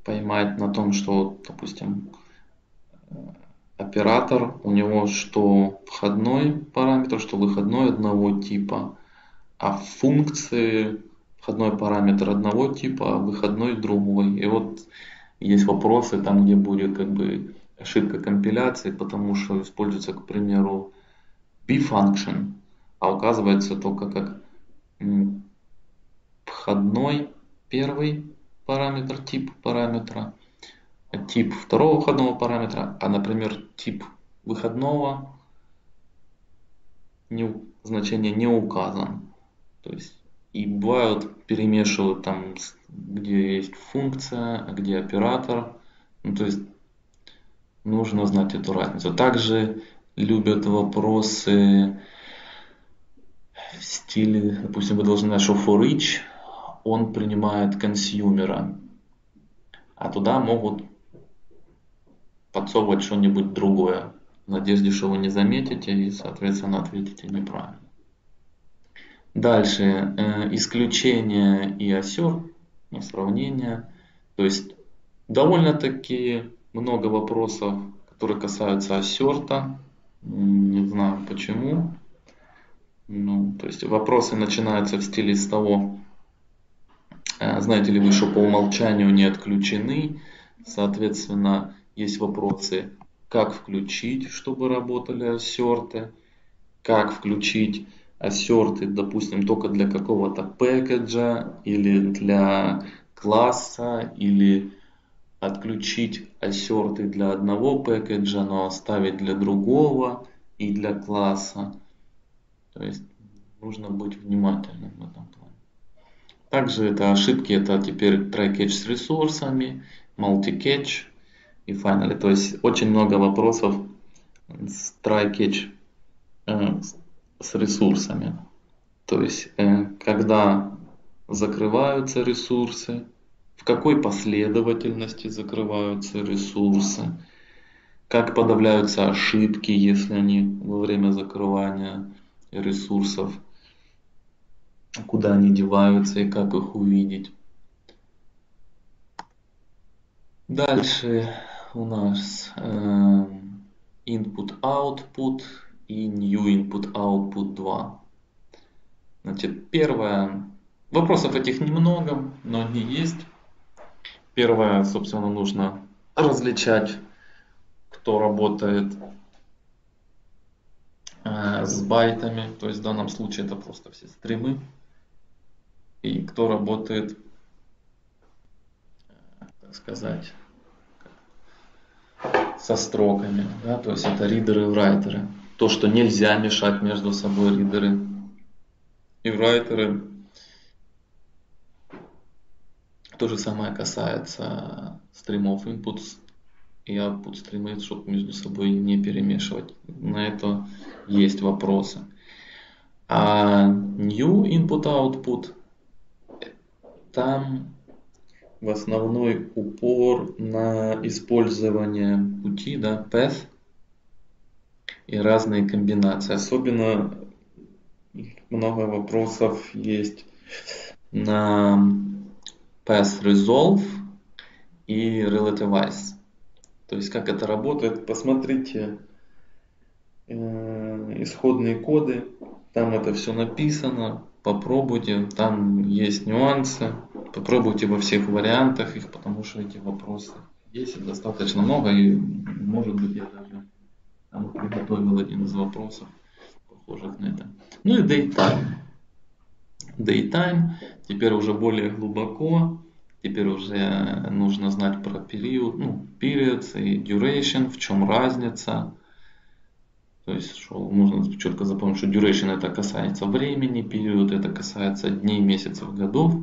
поймать на том, что, допустим, оператор, у него что входной параметр, что выходной одного типа, а функции входной параметр одного типа, а выходной другой. И вот есть вопросы там, где будет как бы ошибка компиляции, потому что используется, к примеру, b-function, а указывается только как входной первый параметр, тип параметра, тип второго входного параметра, а, например, тип выходного не, значение не указан. То есть и бывают перемешивают там, где есть функция, а где оператор. Ну, то есть нужно знать эту разницу. Также любят вопросы в стиле, допустим, вы должны знать, что for each он принимает консюмера, а туда могут подсовывать что-нибудь другое, в надежде, что вы не заметите и, соответственно, ответите неправильно. Дальше, э, исключение и осер, ну, сравнение. То есть довольно-таки много вопросов, которые касаются ассерта. Не знаю почему. Ну, то есть вопросы начинаются в стиле с того, э, знаете ли вы, что по умолчанию не отключены. Соответственно, есть вопросы, как включить, чтобы работали ассерты, как включить ассерты, допустим, только для какого-то пэкэджа или для класса, или отключить ассерты для одного пэкэджа, но оставить для другого и для класса. То есть нужно быть внимательным в этом плане. Также это ошибки, это теперь try-catch с ресурсами, multi-catch и finally. То есть очень много вопросов с try-catch, э, с ресурсами. То есть, э, когда закрываются ресурсы, в какой последовательности закрываются ресурсы, как подавляются ошибки, если они во время закрывания ресурсов, куда они деваются и как их увидеть. Дальше у нас э, input-output и new input output 2. Значит, первое, вопросов этих немного, но они есть. Первое, собственно, нужно различать, кто работает э, с байтами, то есть в данном случае это просто все стримы, и кто работает, э, так сказать, со строками, да, то есть это ридеры и райтеры то, что нельзя мешать между собой ридеры и райтеры. То же самое касается стримов inputs и output стримы, чтобы между собой не перемешивать. На это есть вопросы. А new input output там в основной упор на использование пути, да, path, и разные комбинации. Особенно много вопросов есть на Path Resolve и Relativize. То есть как это работает, посмотрите э, исходные коды, там это все написано, попробуйте, там есть нюансы, попробуйте во всех вариантах их, потому что эти вопросы есть достаточно много и может быть я даже там приготовил один из вопросов, похожих на это. Ну и daytime. Daytime теперь уже более глубоко. Теперь уже нужно знать про период, ну, periods и duration, в чем разница. То есть, что нужно четко запомнить, что duration это касается времени, период это касается дней, месяцев, годов.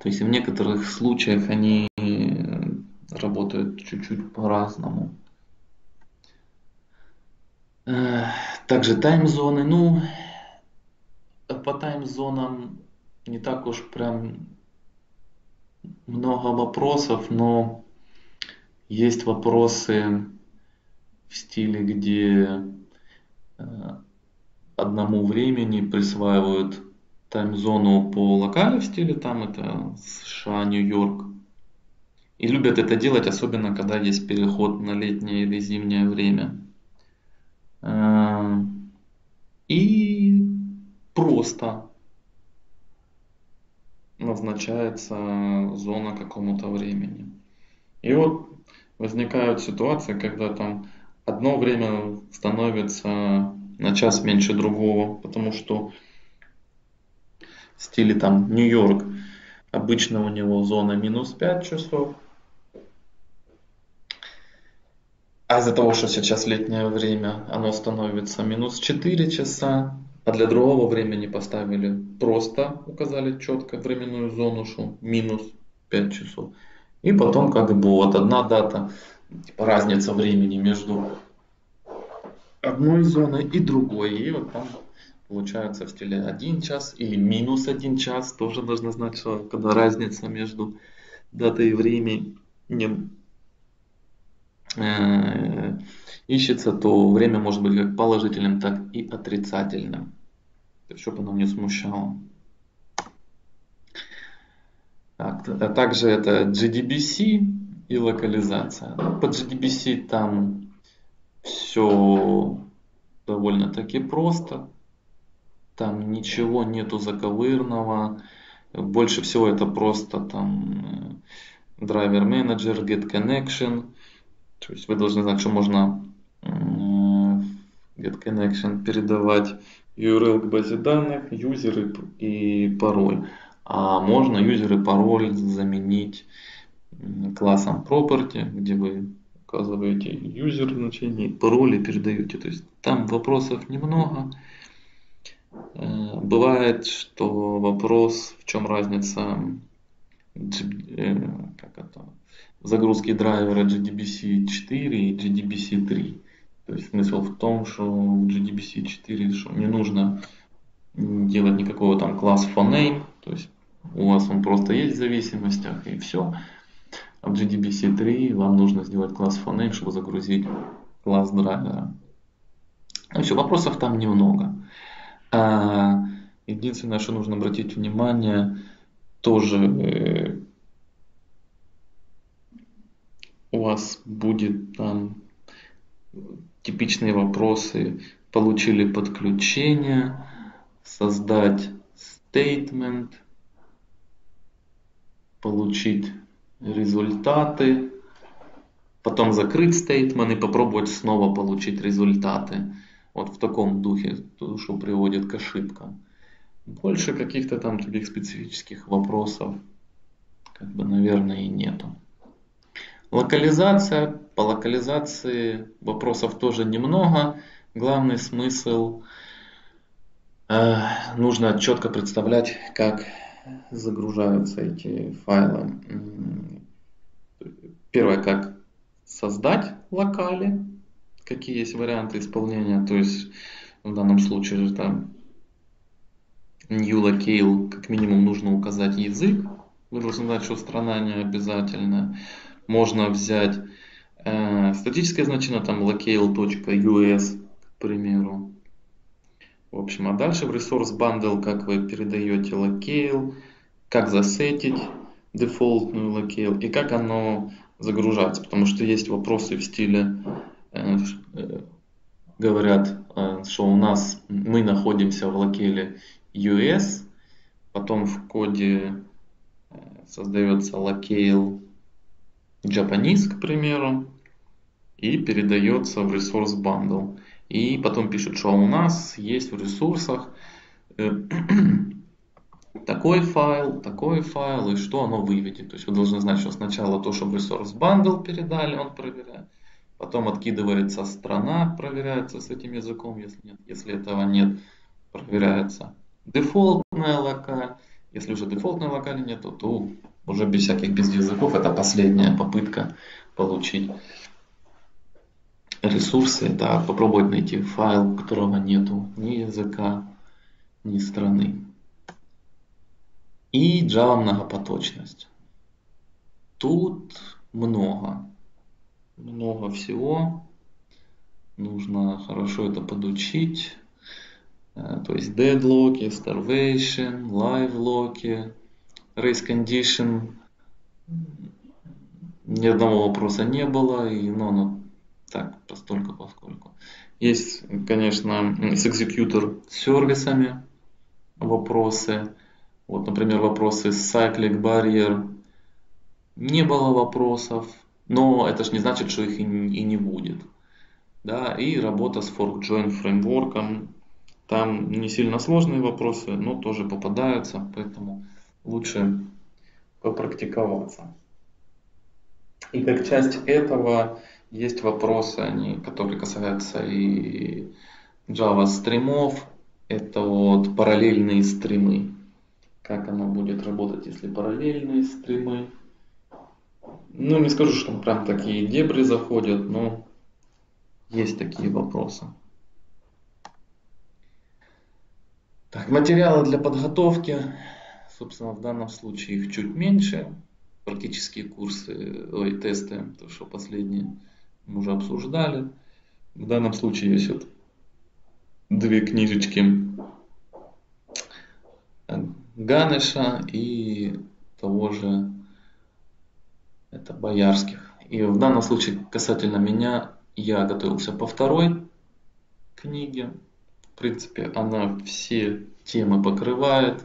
То есть в некоторых случаях они работают чуть-чуть по-разному. Также тайм-зоны. Ну, по тайм-зонам не так уж прям много вопросов, но есть вопросы в стиле, где э, одному времени присваивают тайм-зону по локали в стиле, там это США, Нью-Йорк. И любят это делать, особенно когда есть переход на летнее или зимнее время. Э, и просто назначается зона какому-то времени. И вот возникают ситуации, когда там одно время становится на час меньше другого, потому что в стиле там Нью-Йорк обычно у него зона минус 5 часов. А из-за того, что сейчас летнее время, оно становится минус 4 часа, а для другого времени поставили просто, указали четко временную зону, что минус 5 часов. И потом как бы вот одна дата, типа разница времени между одной зоной и другой. И вот там получается в стиле 1 час или минус 1 час. Тоже нужно знать, что когда разница между датой и временем ищется, то время может быть как положительным, так и отрицательным. Чтобы оно не смущало. Так, а также это GDBC и локализация. Ну, по GDBC там все довольно-таки просто. Там ничего нету заковырного. Больше всего это просто там э, драйвер менеджер, get connection. То есть вы должны знать, что можно get connection передавать URL к базе данных, юзеры и пароль. А можно юзер и пароль заменить классом property, где вы указываете юзер значение, пароль и передаете. То есть там вопросов немного. Э, бывает, что вопрос, в чем разница э, как это, загрузки драйвера GDBC 4 и GDBC 3. То есть смысл в том, что в GDBC 4 что не нужно делать никакого там класс for name, то есть у вас он просто есть в зависимостях и все. А в GDBC 3 вам нужно сделать класс for чтобы загрузить класс драйвера. Ну все, вопросов там немного. А, единственное, что нужно обратить внимание, тоже э, у вас будет там типичные вопросы. Получили подключение, создать statement, получить результаты, потом закрыть стейтмент и попробовать снова получить результаты. Вот в таком духе, что приводит к ошибкам. Больше каких-то там таких специфических вопросов, как бы, наверное, и нету. Локализация. По локализации вопросов тоже немного. Главный смысл э, нужно четко представлять, как загружаются эти файлы. Первое, как создать локали, какие есть варианты исполнения, то есть в данном случае это new locale, как минимум нужно указать язык, вы должны знать, что страна не обязательно. Можно взять э, статическое значение, там locale.us, к примеру, в общем, а дальше в Resource Bundle, как вы передаете locale, как засетить дефолтную locale и как оно загружается. Потому что есть вопросы в стиле, э, э, говорят, э, что у нас мы находимся в локале US, потом в коде э, создается locale Japanese, к примеру, и передается в Resource Bundle. И потом пишет, что у нас есть в ресурсах э, такой файл, такой файл, и что оно выведет. То есть вы должны знать, что сначала то, что в Resource Bundle передали, он проверяет. Потом откидывается страна, проверяется с этим языком, если нет. Если этого нет, проверяется дефолтная локаль. Если уже дефолтной локали нет, то уже без всяких без языков это последняя попытка получить ресурсы, это попробовать найти файл, у которого нету ни языка, ни страны. И Java многопоточность. Тут много, много всего. нужно хорошо это подучить. Э, то есть deadlock, starvation, live lock, race condition. Ни одного вопроса не было, и ну, оно так, постольку поскольку. Есть, конечно, с executor сервисами вопросы. Вот, например, вопросы с cyclic barrier. Не было вопросов, но это же не значит, что их и не будет. Да, и работа с fork join фреймворком. Там не сильно сложные вопросы, но тоже попадаются, поэтому лучше попрактиковаться. И как часть этого есть вопросы, они, которые касаются и Java стримов, это вот параллельные стримы. Как оно будет работать, если параллельные стримы. Ну, не скажу, что прям такие дебри заходят, но есть такие вопросы. Так, материалы для подготовки. Собственно, в данном случае их чуть меньше. Практические курсы, ой, тесты, то, что последние мы уже обсуждали. В данном случае есть вот две книжечки Ганеша и того же это Боярских. И в данном случае касательно меня я готовился по второй книге. В принципе, она все темы покрывает.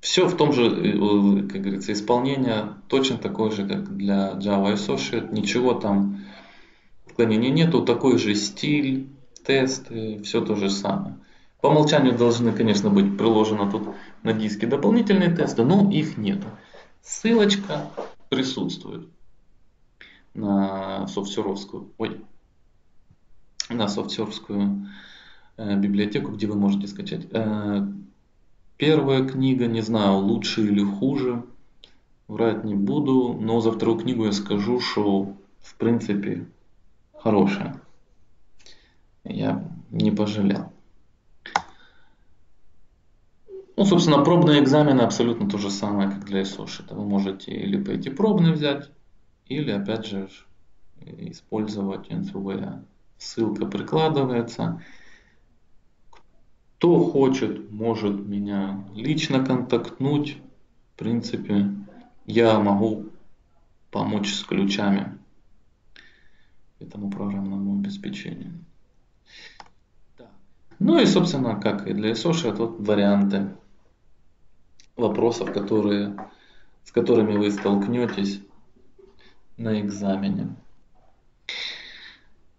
Все в том же, э, как говорится, исполнение точно такое же, как для Java Associate. Ничего там отклонений нету. Такой же стиль, тесты, все то же самое. По умолчанию должны, конечно, быть приложены тут на диске дополнительные тесты, но их нет. Ссылочка присутствует на софтсеровскую, ой, на софтсеровскую э, библиотеку, где вы можете скачать. Э, первая книга, не знаю, лучше или хуже, врать не буду, но за вторую книгу я скажу, что в принципе хорошая. Я не пожалел. Ну, собственно, пробные экзамены абсолютно то же самое, как для ИСОШИТа. Вы можете или пойти пробный взять, или, опять же, использовать НФВ. Ссылка прикладывается. Кто хочет, может меня лично контактнуть. В принципе, я могу помочь с ключами этому программному обеспечению. Ну и, собственно, как и для SOSH, тут варианты вопросов, которые, с которыми вы столкнетесь на экзамене.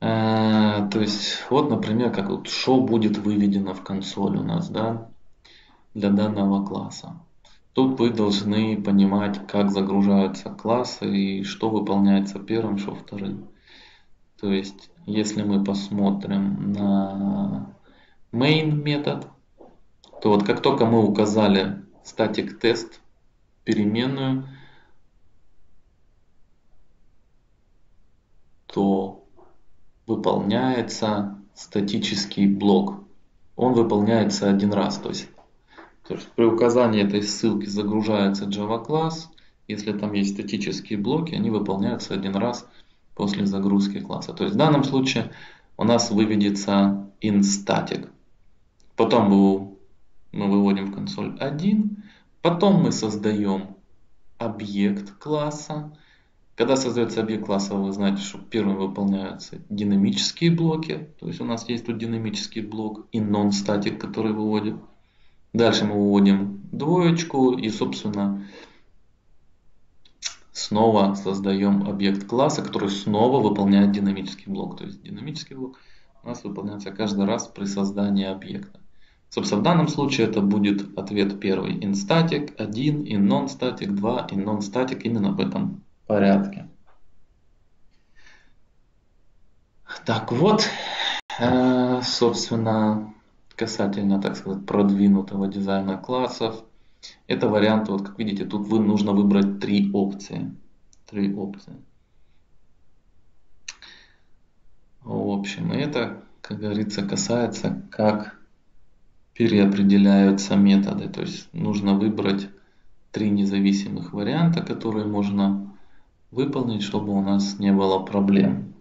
А, то есть, вот, например, как вот что будет выведено в консоль у нас, да, для данного класса. Тут вы должны понимать, как загружаются классы и что выполняется первым, что вторым. То есть, если мы посмотрим на main метод, то вот как только мы указали static тест переменную, то выполняется статический блок. Он выполняется один раз. То есть, при указании этой ссылки загружается Java класс. Если там есть статические блоки, они выполняются один раз после загрузки класса. То есть в данном случае у нас выведется inStatic. Потом мы выводим в консоль 1. Потом мы создаем объект класса. Когда создается объект класса, вы знаете, что первым выполняются динамические блоки. То есть у нас есть тут динамический блок и non-static, который выводит. Дальше мы выводим двоечку и, собственно, снова создаем объект класса, который снова выполняет динамический блок. То есть динамический блок у нас выполняется каждый раз при создании объекта. Собственно, в данном случае это будет ответ первый instatic, 1, in non-static, 2, in non-static, именно в этом порядке. Так вот, э, собственно, касательно, так сказать, продвинутого дизайна классов, это вариант, вот как видите, тут вы нужно выбрать три опции. Три опции. В общем, это, как говорится, касается как переопределяются методы. То есть нужно выбрать три независимых варианта, которые можно выполнить, чтобы у нас не было проблем.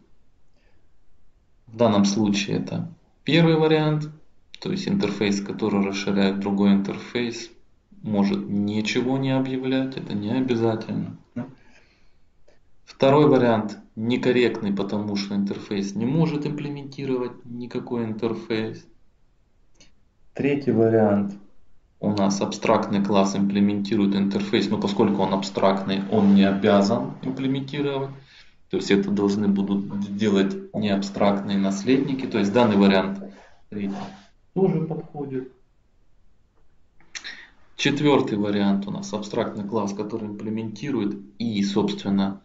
В данном случае это первый вариант, то есть интерфейс, который расширяет другой интерфейс, может ничего не объявлять, это не обязательно. Второй вариант некорректный, потому что интерфейс не может имплементировать никакой интерфейс. Третий вариант. У нас абстрактный класс имплементирует интерфейс, но поскольку он абстрактный, он не обязан имплементировать. То есть это должны будут делать не абстрактные наследники. То есть данный вариант тоже подходит. Четвертый вариант у нас абстрактный класс, который имплементирует и, собственно,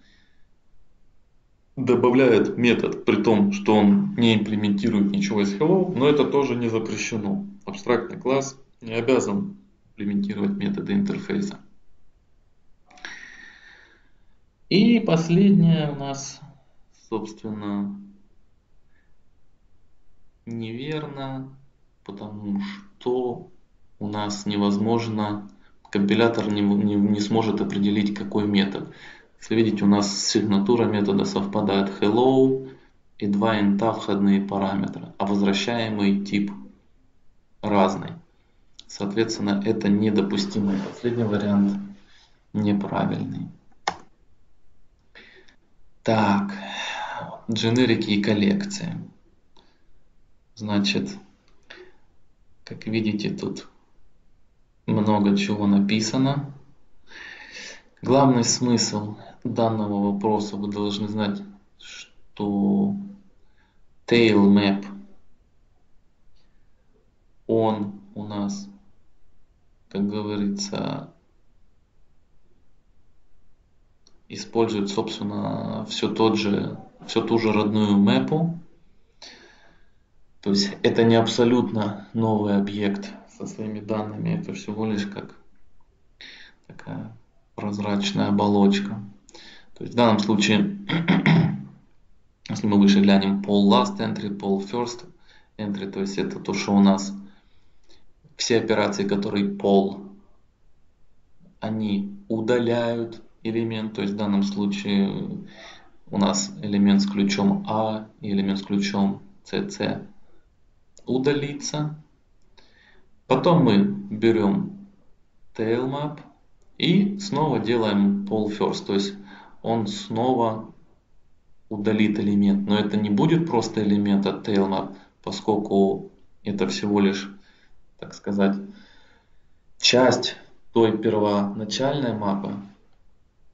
добавляет метод, при том, что он не имплементирует ничего из hello, но это тоже не запрещено. Абстрактный класс не обязан имплементировать методы интерфейса. И последнее у нас, собственно, неверно, потому что у нас невозможно, компилятор не, не, не сможет определить, какой метод. Если видите, у нас сигнатура метода совпадает hello и два инта входные параметра, а возвращаемый тип разный. Соответственно, это недопустимый. Последний вариант неправильный. Так, дженерики и коллекции. Значит, как видите, тут много чего написано. Главный смысл данного вопроса вы должны знать, что tail map он у нас, как говорится, использует, собственно, все тот же, все ту же родную мэпу. То есть это не абсолютно новый объект со своими данными, это всего лишь как такая прозрачная оболочка. То есть в данном случае, если мы выше глянем pole last entry, pole first entry, то есть это то, что у нас все операции, которые pole, они удаляют элемент, то есть в данном случае у нас элемент с ключом А и элемент с ключом CC удалится. Потом мы берем tail map и снова делаем pole first, то есть он снова удалит элемент. Но это не будет просто элемент от tailmap, поскольку это всего лишь, так сказать, часть той первоначальной мапы,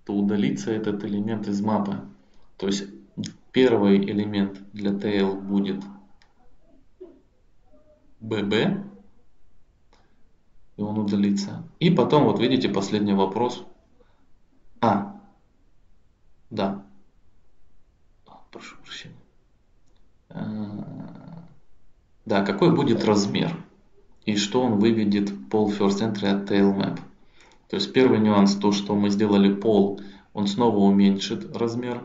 то удалится этот элемент из мапы. То есть первый элемент для tail будет bb, и он удалится. И потом, вот видите, последний вопрос. А, да. Прошу прощения. А, да, какой будет размер? И что он выведет пол first entry от tail map? То есть первый нюанс, то, что мы сделали пол, он снова уменьшит размер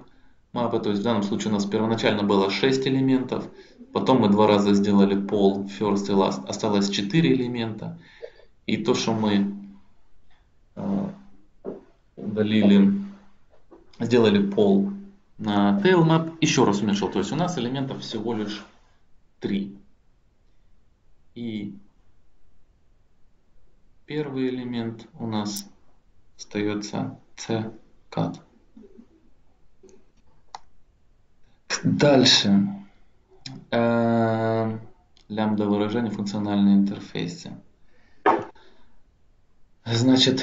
мапы. То есть в данном случае у нас первоначально было 6 элементов, потом мы два раза сделали пол, first и last, осталось 4 элемента. И то, что мы э, удалили сделали пол на tail еще раз уменьшил. То есть у нас элементов всего лишь 3. И первый элемент у нас остается c cut. Дальше. Э, лямбда выражение в функциональном интерфейсе. Значит,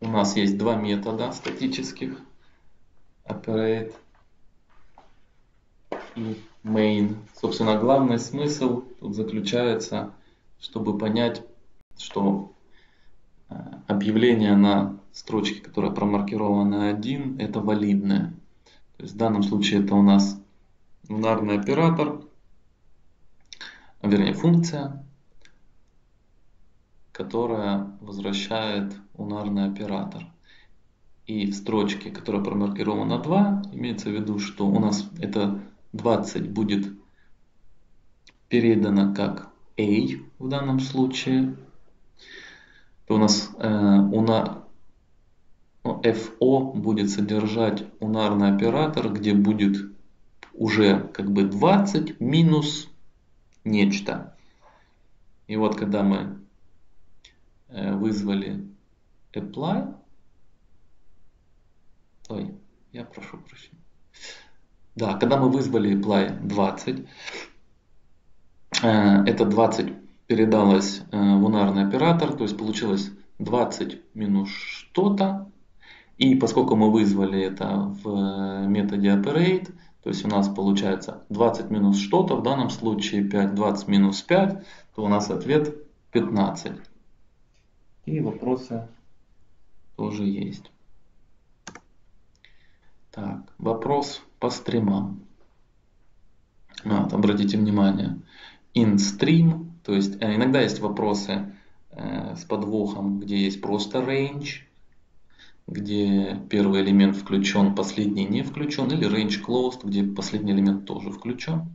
у нас есть два метода статических operate и main. Собственно, главный смысл тут заключается, чтобы понять, что э, объявление на строчке, которая промаркирована 1, это валидное. То есть в данном случае это у нас унарный оператор, вернее функция, которая возвращает унарный оператор. И в строчке, которая промаркирована 2, имеется в виду, что у нас это 20 будет передано как A в данном случае. То у нас, э, у, на, ну, FO будет содержать унарный оператор, где будет уже как бы 20 минус нечто. И вот когда мы э, вызвали apply, ой, я прошу прощения. Да, когда мы вызвали apply 20, э, это 20 передалось э, в унарный оператор, то есть получилось 20 минус что-то. И поскольку мы вызвали это в методе operate, то есть у нас получается 20 минус что-то, в данном случае 5, 20 минус 5, то у нас ответ 15. И вопросы тоже есть. Так, вопрос по стримам. Вот, обратите внимание, in stream, то есть э, иногда есть вопросы э, с подвохом, где есть просто range, где первый элемент включен, последний не включен, или range closed, где последний элемент тоже включен.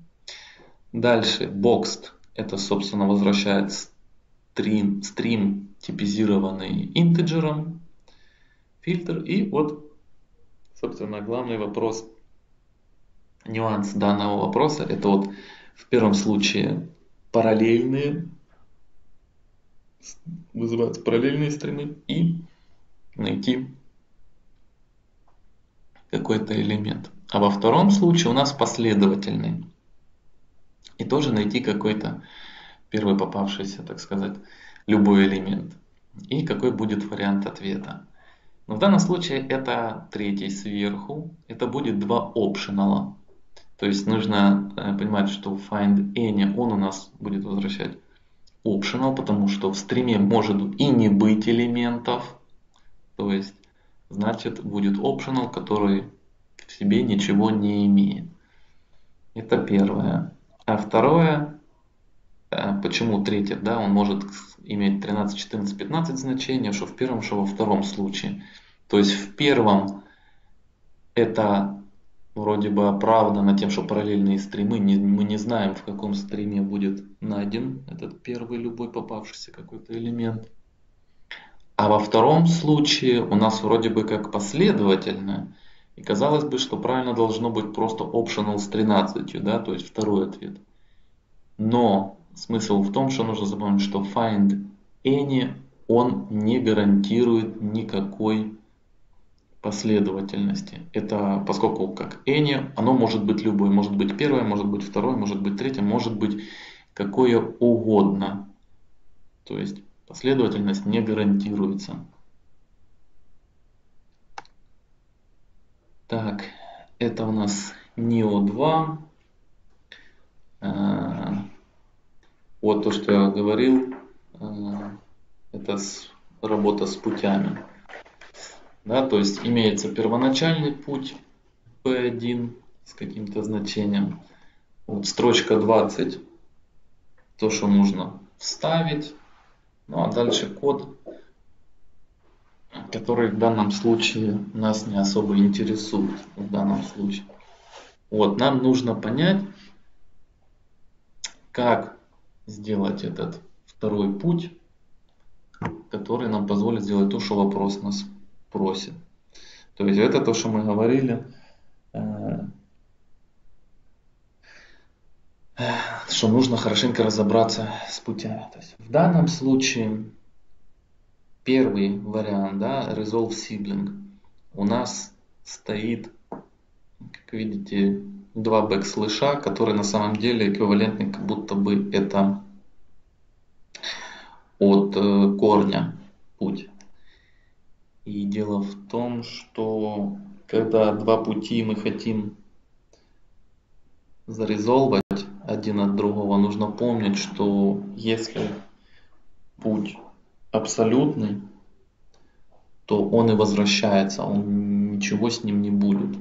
Дальше boxed, это собственно возвращает стрим, стрим типизированный интеджером, фильтр. И вот, собственно, главный вопрос, нюанс данного вопроса, это вот в первом случае параллельные, вызываются параллельные стримы и найти какой-то элемент. А во втором случае у нас последовательный. И тоже найти какой-то первый попавшийся, так сказать, любой элемент. И какой будет вариант ответа. Но в данном случае это третий сверху. Это будет два опшенала. То есть нужно э, понимать, что find any, он у нас будет возвращать optional, потому что в стриме может и не быть элементов. То есть значит будет optional, который в себе ничего не имеет. Это первое. А второе, э, почему третье, да, он может иметь 13, 14, 15 значения, что в первом, что во втором случае. То есть в первом это вроде бы оправдано тем, что параллельные стримы, не, мы не знаем, в каком стриме будет найден этот первый любой попавшийся какой-то элемент. А во втором случае у нас вроде бы как последовательно. И казалось бы, что правильно должно быть просто optional с 13, да, то есть второй ответ. Но смысл в том, что нужно запомнить, что find any, он не гарантирует никакой последовательности. Это поскольку как any, оно может быть любое, может быть первое, может быть второе, может быть третье, может быть какое угодно. То есть Последовательность не гарантируется. Так, это у нас NIO 2. А, вот то, что я говорил, а, это работа с путями. Да, то есть имеется первоначальный путь P1 с каким-то значением. Вот строчка 20, то, что нужно вставить. Ну а дальше код, который в данном случае нас не особо интересует. В данном случае. Вот, нам нужно понять, как сделать этот второй путь, который нам позволит сделать то, что вопрос нас просит. То есть это то, что мы говорили, э, что нужно хорошенько разобраться с путями. То есть в данном случае первый вариант, да, resolve sibling, у нас стоит, как видите, два бэкслэша, которые на самом деле эквивалентны, как будто бы это от э, корня путь. И дело в том, что когда два пути мы хотим зарезолвать, один от другого. Нужно помнить, что если путь абсолютный, то он и возвращается, он ничего с ним не будет.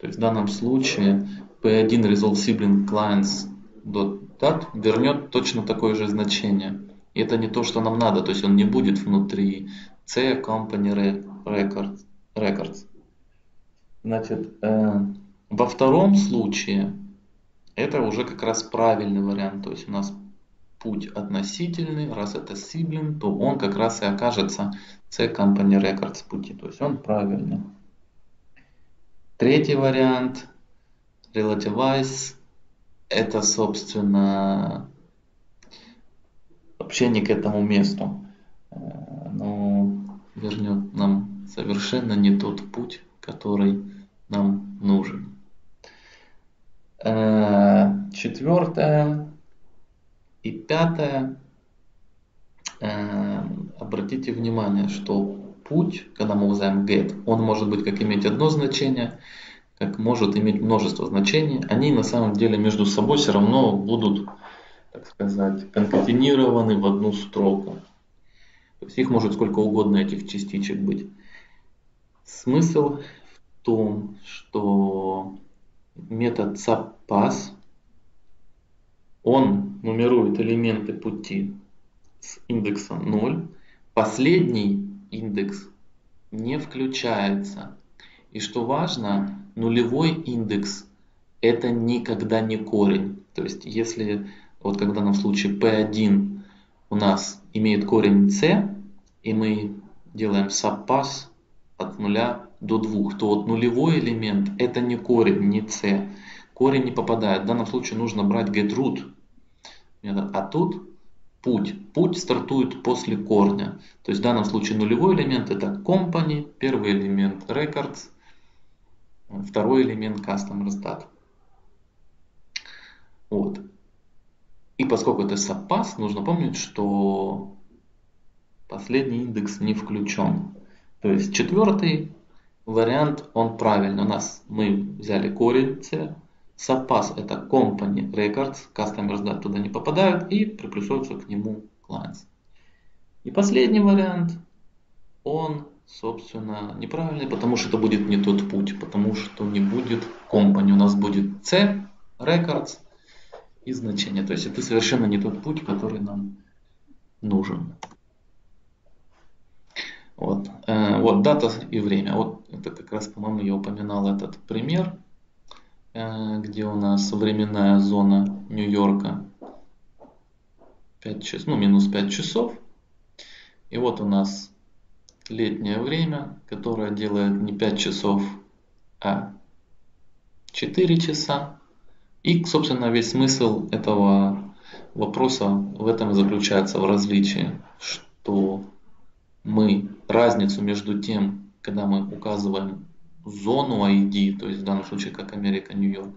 То есть в данном случае p1 result sibling clients dot вернет точно такое же значение. И это не то, что нам надо, то есть он не будет внутри C company records. records. Значит, э, во втором случае это уже как раз правильный вариант. То есть у нас путь относительный, раз это сиблин, то он как раз и окажется C Company Records пути, то есть он правильный. Третий вариант, relativize, это, собственно, вообще не к этому месту. Э, но вернет нам совершенно не тот путь, который нам нужен. Э, четвертое и пятое. Э, обратите внимание, что путь, когда мы вызываем get, он может быть как иметь одно значение, как может иметь множество значений. Они на самом деле между собой все равно будут, так сказать, конкатинированы в одну строку. То есть их может сколько угодно этих частичек быть. Смысл в том, что метод subpass, он нумерует элементы пути с индекса 0. Последний индекс не включается. И что важно, нулевой индекс это никогда не корень. То есть если вот когда на случае P1 у нас имеет корень C, и мы делаем subpass от 0 до 2, то вот нулевой элемент это не корень, не c. Корень не попадает. В данном случае нужно брать getRoot. А тут путь. Путь стартует после корня. То есть в данном случае нулевой элемент это company, первый элемент records, второй элемент custom stat. Вот. И поскольку это subpass, нужно помнить, что последний индекс не включен. То есть четвертый вариант, он правильный. У нас мы взяли корень C, Subpass это Company Records, Customers да, туда не попадают и приплюсуются к нему Clients. И последний вариант, он, собственно, неправильный, потому что это будет не тот путь, потому что не будет Company, у нас будет C, Records и значение. То есть это совершенно не тот путь, который нам нужен. Вот, э, вот дата и время. Вот это как раз, по-моему, я упоминал этот пример, э, где у нас временная зона Нью-Йорка 5 часов, ну, минус 5 часов. И вот у нас летнее время, которое делает не 5 часов, а 4 часа. И, собственно, весь смысл этого вопроса в этом и заключается в различии, что мы разницу между тем, когда мы указываем зону ID, то есть в данном случае как Америка, Нью-Йорк,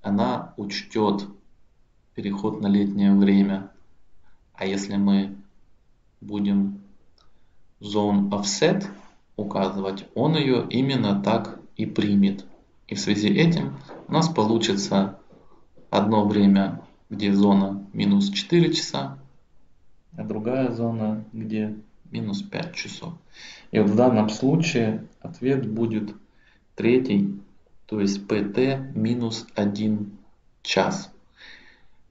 она учтет переход на летнее время. А если мы будем zone offset указывать, он ее именно так и примет. И в связи этим у нас получится одно время, где зона минус 4 часа, а другая зона, где минус 5 часов. И вот в данном случае ответ будет третий, то есть pt минус 1 час.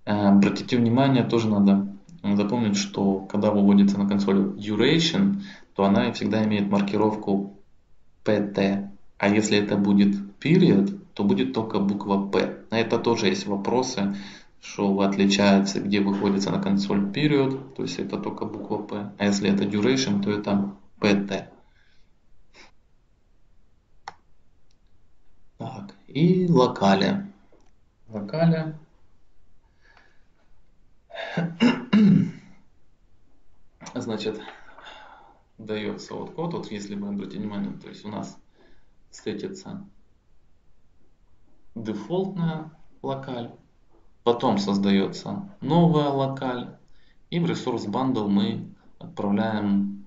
Э, обратите внимание, тоже надо запомнить, что когда выводится на консоль duration, то она всегда имеет маркировку pt. А если это будет period, то будет только буква P. На это тоже есть вопросы что отличается, где выходится на консоль period, то есть это только буква P. А если это duration, то это PT. Так, и локали. Локали. Значит, дается вот код, вот если мы обратим внимание, то есть у нас встретится дефолтная локаль, Потом создается новая локаль. И в ресурс bundle мы отправляем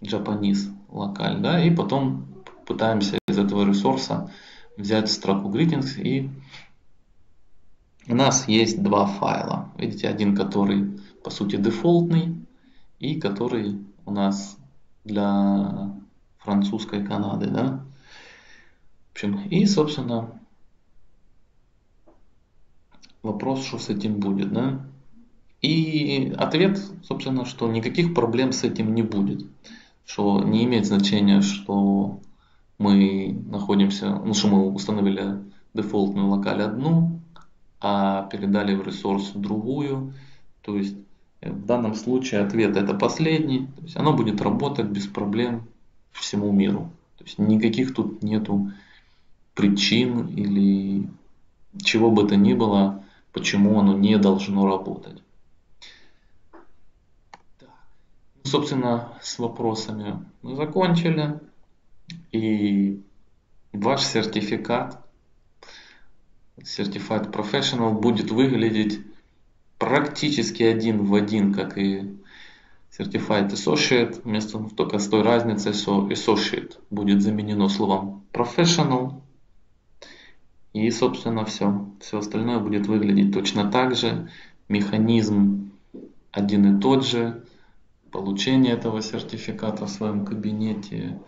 Japanese локаль. Да, и потом пытаемся из этого ресурса взять строку greetings и у нас есть два файла. Видите, один, который по сути дефолтный и который у нас для французской Канады. Да? Общем, и, собственно, вопрос, что с этим будет, да? И ответ, собственно, что никаких проблем с этим не будет. Что не имеет значения, что мы находимся, ну что мы установили дефолтную локаль одну, а передали в ресурс другую. то есть э, в данном случае ответ это последний, то есть оно будет работать без проблем всему миру. То есть никаких тут нету причин или чего бы то ни было, почему оно не должно работать. Ну, собственно, с вопросами мы закончили. И ваш сертификат, Certified Professional, будет выглядеть практически один в один, как и Certified Associate, вместо только с той разницей, что Associate будет заменено словом Professional, и, собственно, все. Все остальное будет выглядеть точно так же. Механизм один и тот же. Получение этого сертификата в своем кабинете,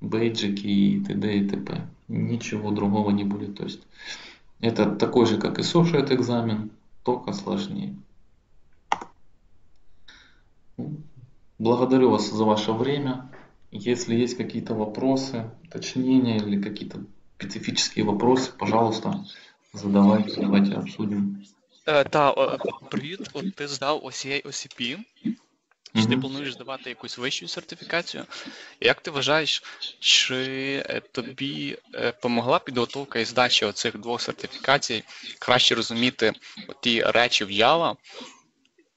бейджики и т.д. и т.п. Ничего другого не будет. То есть это такой же, как и Associate экзамен, только сложнее. Благодарю вас за ваше время. Если есть какие-то вопросы, уточнения или какие-то специфические вопросы, пожалуйста, задавайте, давайте обсудим. Е, Та, привіт, от ти здав OCA OCP. Чи ти плануєш здавати якусь вищу сертифікацію? Як ти вважаєш, чи тобі е, помогла підготовка і здача оцих двох сертифікацій краще розуміти ті речі в Java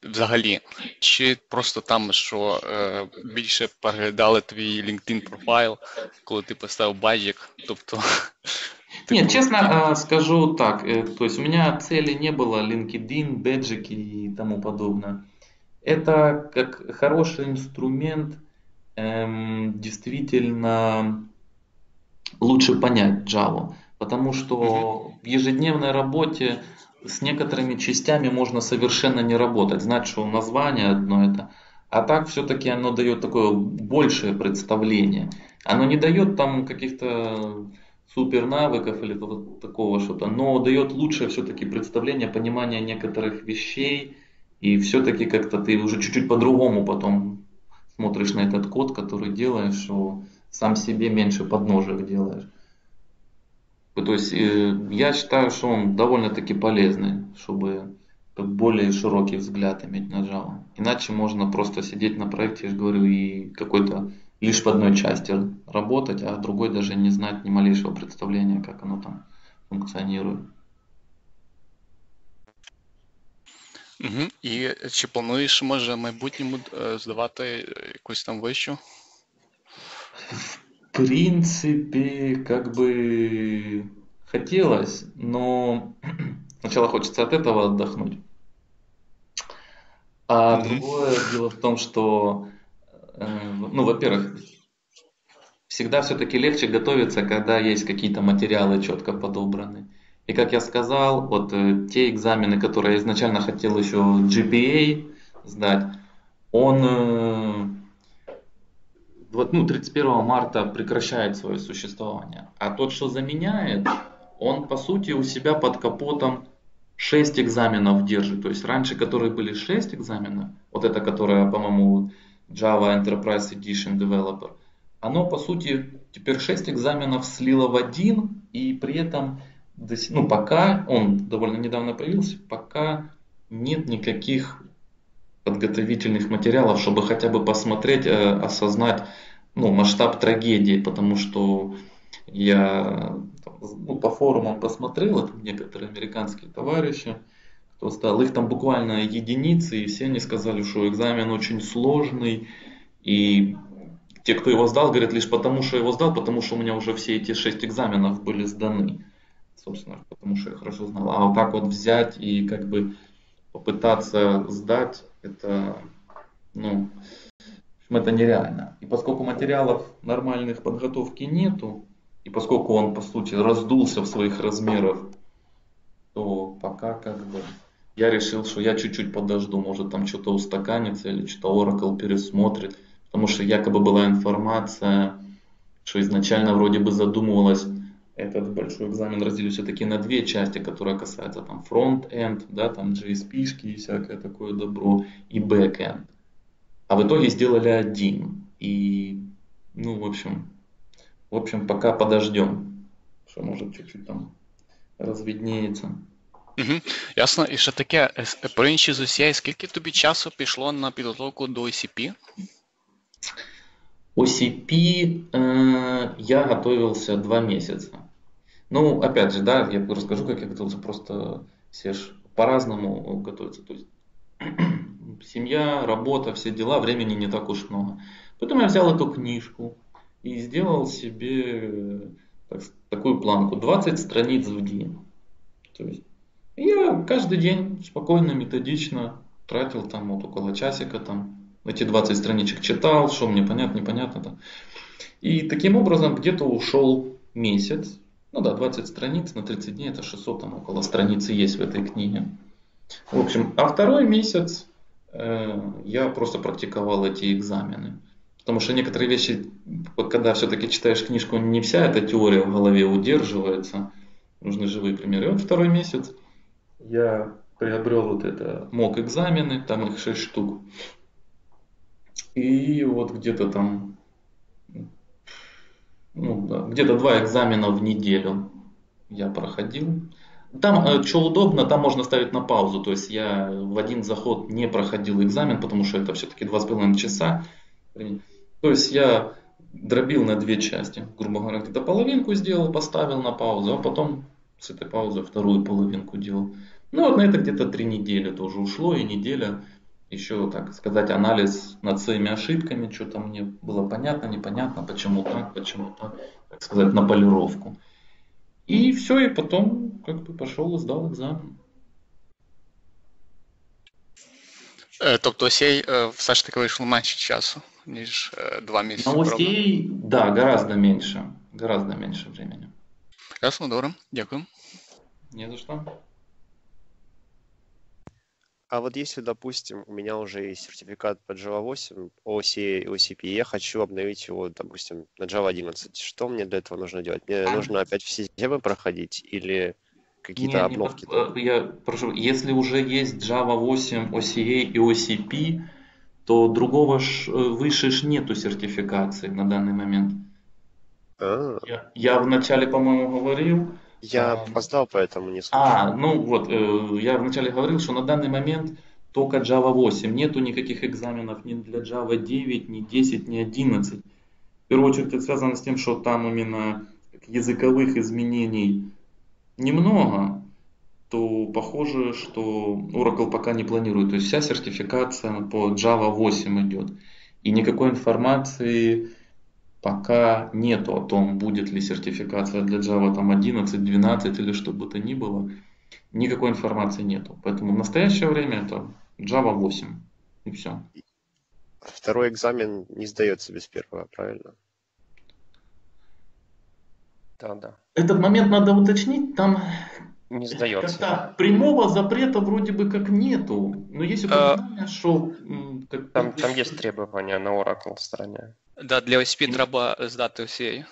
взагалі? Чи просто там, що е, більше переглядали твій LinkedIn профайл, коли ти поставив баджик? Тобто Нет, честно э, скажу так, э, то есть у меня цели не было LinkedIn, бэджики и тому подобное. Это как хороший инструмент эм, действительно лучше понять Java, потому что в ежедневной работе с некоторыми частями можно совершенно не работать, знать, что название одно это, а так все-таки оно дает такое большее представление. Оно не дает там каких-то супер навыков или вот такого что-то, но дает лучшее все-таки представление, понимание некоторых вещей, и все-таки как-то ты уже чуть-чуть по-другому потом смотришь на этот код, который делаешь, что сам себе меньше подножек делаешь. То есть э, я считаю, что он довольно-таки полезный, чтобы более широкий взгляд иметь на Java. Иначе можно просто сидеть на проекте, я же говорю, и какой-то лишь в одной части работать, а другой даже не знать ни малейшего представления, как оно там функционирует. Угу. І чи плануєш, може, в майбутньому здавати якусь там вищу? В принципе, как бы хотелось, но сначала хочется от этого отдохнуть. А угу. другое дело в том, что Э, ну, во-первых, всегда все-таки легче готовиться, когда есть какие-то материалы четко подобраны. И как я сказал, вот э, те экзамены, которые я изначально хотел еще GPA сдать, он э, ну, 31 марта прекращает свое существование. А тот, что заменяет, он по сути у себя под капотом 6 экзаменов держит. То есть раньше, которые были 6 экзаменов, вот это, которое, по-моему, Java Enterprise Edition Developer, оно по сути теперь 6 экзаменов слило в один, и при этом, ну пока, он довольно недавно появился, пока нет никаких подготовительных материалов, чтобы хотя бы посмотреть, э, осознать ну, масштаб трагедии, потому что я ну, по форумам посмотрел, это некоторые американские товарищи, кто стал. Их там буквально единицы, и все они сказали, что экзамен очень сложный. И те, кто его сдал, говорят лишь потому, что его сдал, потому что у меня уже все эти шесть экзаменов были сданы. Собственно, потому что я хорошо знал. А вот так вот взять и как бы попытаться сдать, это, ну, это нереально. И поскольку материалов нормальных подготовки нету, и поскольку он, по сути, раздулся в своих размерах, то пока как бы я решил, что я чуть-чуть подожду, может там что-то устаканится или что-то Oracle пересмотрит, потому что якобы была информация, что изначально вроде бы задумывалось этот большой экзамен разделить все-таки на две части, которые касаются там фронт-энд, да, там JSP-шки и всякое такое добро, и бэк-энд А в итоге сделали один. И, ну, в общем, в общем, пока подождем, что может чуть-чуть там разведнеется. Угу. Ясно. І ще таке, про інші з OCI, скільки тобі часу пішло на підготовку до OCP? OCP э, я готовился два месяца. Ну, опять же, да, я расскажу, как я готовился, просто все ж по-разному готовятся. То есть семья, работа, все дела, времени не так уж много. Поэтому я взял эту книжку и сделал себе так, такую планку. 20 страниц в день. То есть я каждый день спокойно, методично тратил там вот около часика там эти 20 страничек читал, что мне понятно, непонятно там. И таким образом где-то ушел месяц, ну да, 20 страниц на 30 дней, это 600 там около страницы есть в этой книге. В общем, а второй месяц я просто практиковал эти экзамены. Потому что некоторые вещи, когда все-таки читаешь книжку, не вся эта теория в голове удерживается. Нужны живые примеры. И вот второй месяц я приобрел вот это мок экзамены, там их 6 штук. И вот где-то там, ну, да, где-то два экзамена в неделю я проходил. Там, э, что удобно, там можно ставить на паузу. То есть я в один заход не проходил экзамен, потому что это все-таки два с половиной часа. То есть я дробил на две части. Грубо говоря, где-то половинку сделал, поставил на паузу, а потом с этой паузы вторую половинку делал. Ну вот на это где-то три недели тоже ушло, и неделя еще, так сказать, анализ над своими ошибками, что то мне было понятно, непонятно, почему так, почему так, так сказать, на полировку. И все, и потом как бы пошел и сдал экзамен. Тобто осей все ж таки вийшло менше часу, ніж два місяці. На осей, да, гораздо меньше. Гораздо меньше времени. Ясно, добре. Дякую. Не за что. А вот если, допустим, у меня уже есть сертификат по Java 8, OCA и OCP, я хочу обновить его, допустим, на Java 11, что мне для этого нужно делать? Мне нужно опять все темы проходить или какие-то Не, обновки? не, я прошу, если уже есть Java 8, OCA и OCP, то другого ж, выше ж нету сертификации на данный момент. А, Я, я вначале, по-моему, говорил, я А, опоздал, поэтому не слушал. А, ну вот, э, я вначале говорил, что на данный момент только Java 8. Нету никаких экзаменов ни для Java 9, ни 10, ни 11. В первую очередь это связано с тем, что там именно языковых изменений немного, то похоже, что Oracle пока не планирует. То есть вся сертификация по Java 8 идет. И никакой информации пока нету о том, будет ли сертификация для Java там 11, 12 или что бы то ни было. Никакой информации нету. Поэтому в настоящее время это Java 8. И все. Второй экзамен не сдается без первого, правильно? Да, да. Этот момент надо уточнить. Там Не сдается. как-то прямого запрета вроде бы как нету. Но есть упоминание, что... м, как- Там, там есть требования на Oracle стороне. Да, для OCP треба здати OCA.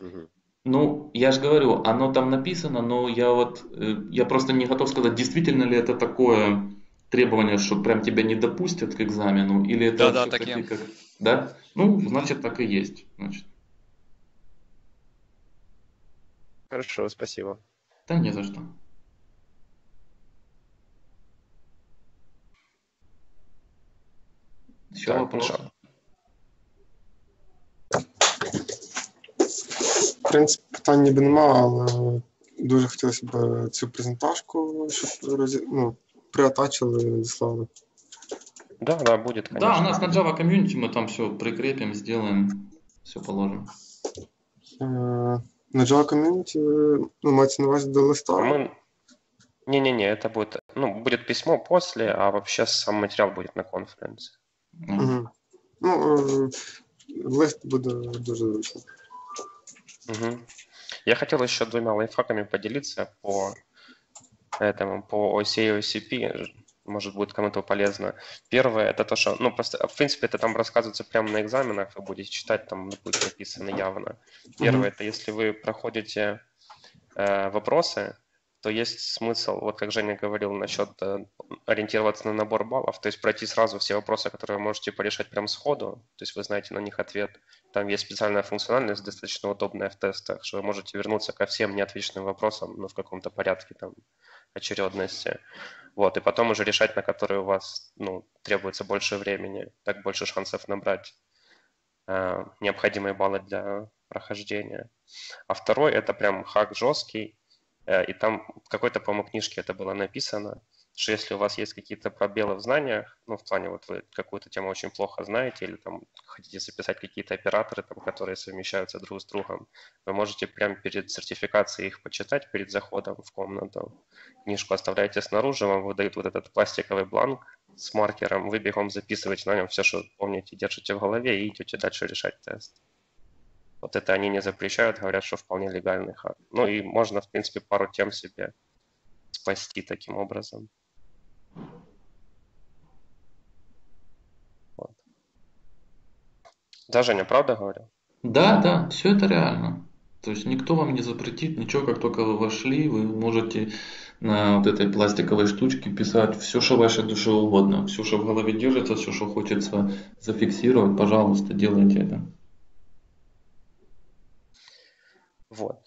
Мгм. Ну, я же говорю, оно там написано, но я вот, э, я просто не готов сказать, действительно ли это такое требование, что прям тебя не допустят к экзамену, или это Да-да, всё-таки такие. как, да? Ну, значит, так и есть, значит. Хорошо, спасибо. Да не за что. Еще Так, вопрос? ну, В принципі, питань ніби нема, але дуже хотілося б цю презентажку, щоб розі... ну, приатачили, надіслали. Да, да, будет, конечно. Да, у нас на Java комьюнити мы там все прикрепим, сделаем, все положим. Е, На Java Community, ну, мається на увазі до листа. Мы... Не-не-не, это будет, ну, будет письмо после, а вообще сам материал будет на конференции. Ну, Угу. Ну, е, лист буде дуже зручно. Мгм. Я хотел еще двумя лайфхаками поделиться по этому, по OCA и OCP. Может, будет кому-то полезно. Первое, это то, что, ну, просто, в принципе, это там рассказывается прямо на экзаменах, вы будете читать, там будет написано явно. Первое, это если вы проходите э, вопросы, то есть смысл, вот как Женя говорил насчет э, ориентироваться на набор баллов, то есть пройти сразу все вопросы, которые вы можете порешать прямо сходу, то есть вы знаете на них ответ. Там есть специальная функциональность, достаточно удобная в тестах, что вы можете вернуться ко всем неотвеченным вопросам, но в каком-то порядке там очередности. Вот, и потом уже решать, на которые у вас ну, требуется больше времени, так больше шансов набрать э, необходимые баллы для прохождения. А второй это прям хак жесткий, и там какой-то, по-моему, книжке это было написано, что если у вас есть какие-то пробелы в знаниях, ну, в плане вот вы какую-то тему очень плохо знаете или там хотите записать какие-то операторы, там, которые совмещаются друг с другом, вы можете прямо перед сертификацией их почитать, перед заходом в комнату. Книжку оставляете снаружи, вам выдают вот этот пластиковый бланк с маркером, вы бегом записываете на нем все, что помните, держите в голове и идете дальше решать тест. Вот это они не запрещают, говорят, что вполне легальный хак. Ну и можно, в принципе, пару тем себе спасти таким образом. Вот. Да, Женя, правда говорю? Да, да, все это реально. То есть никто вам не запретит ничего, как только вы вошли, вы можете на вот этой пластиковой штучке писать все, что вашей душе угодно, все, что в голове держится, все, что хочется зафиксировать, пожалуйста, делайте это. Вот.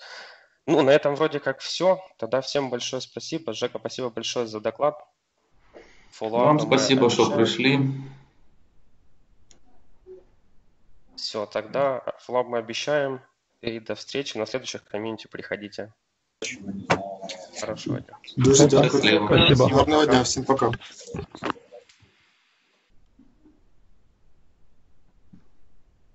Ну, на этом вроде как все. Тогда всем большое спасибо. Жека, спасибо большое за доклад. Вам спасибо, что пришли. Все, тогда флаг мы обещаем. И до встречи на следующих комьюнити приходите. Хорошего дня. Дуже дякую. Спасибо. Гарного дня, всем пока.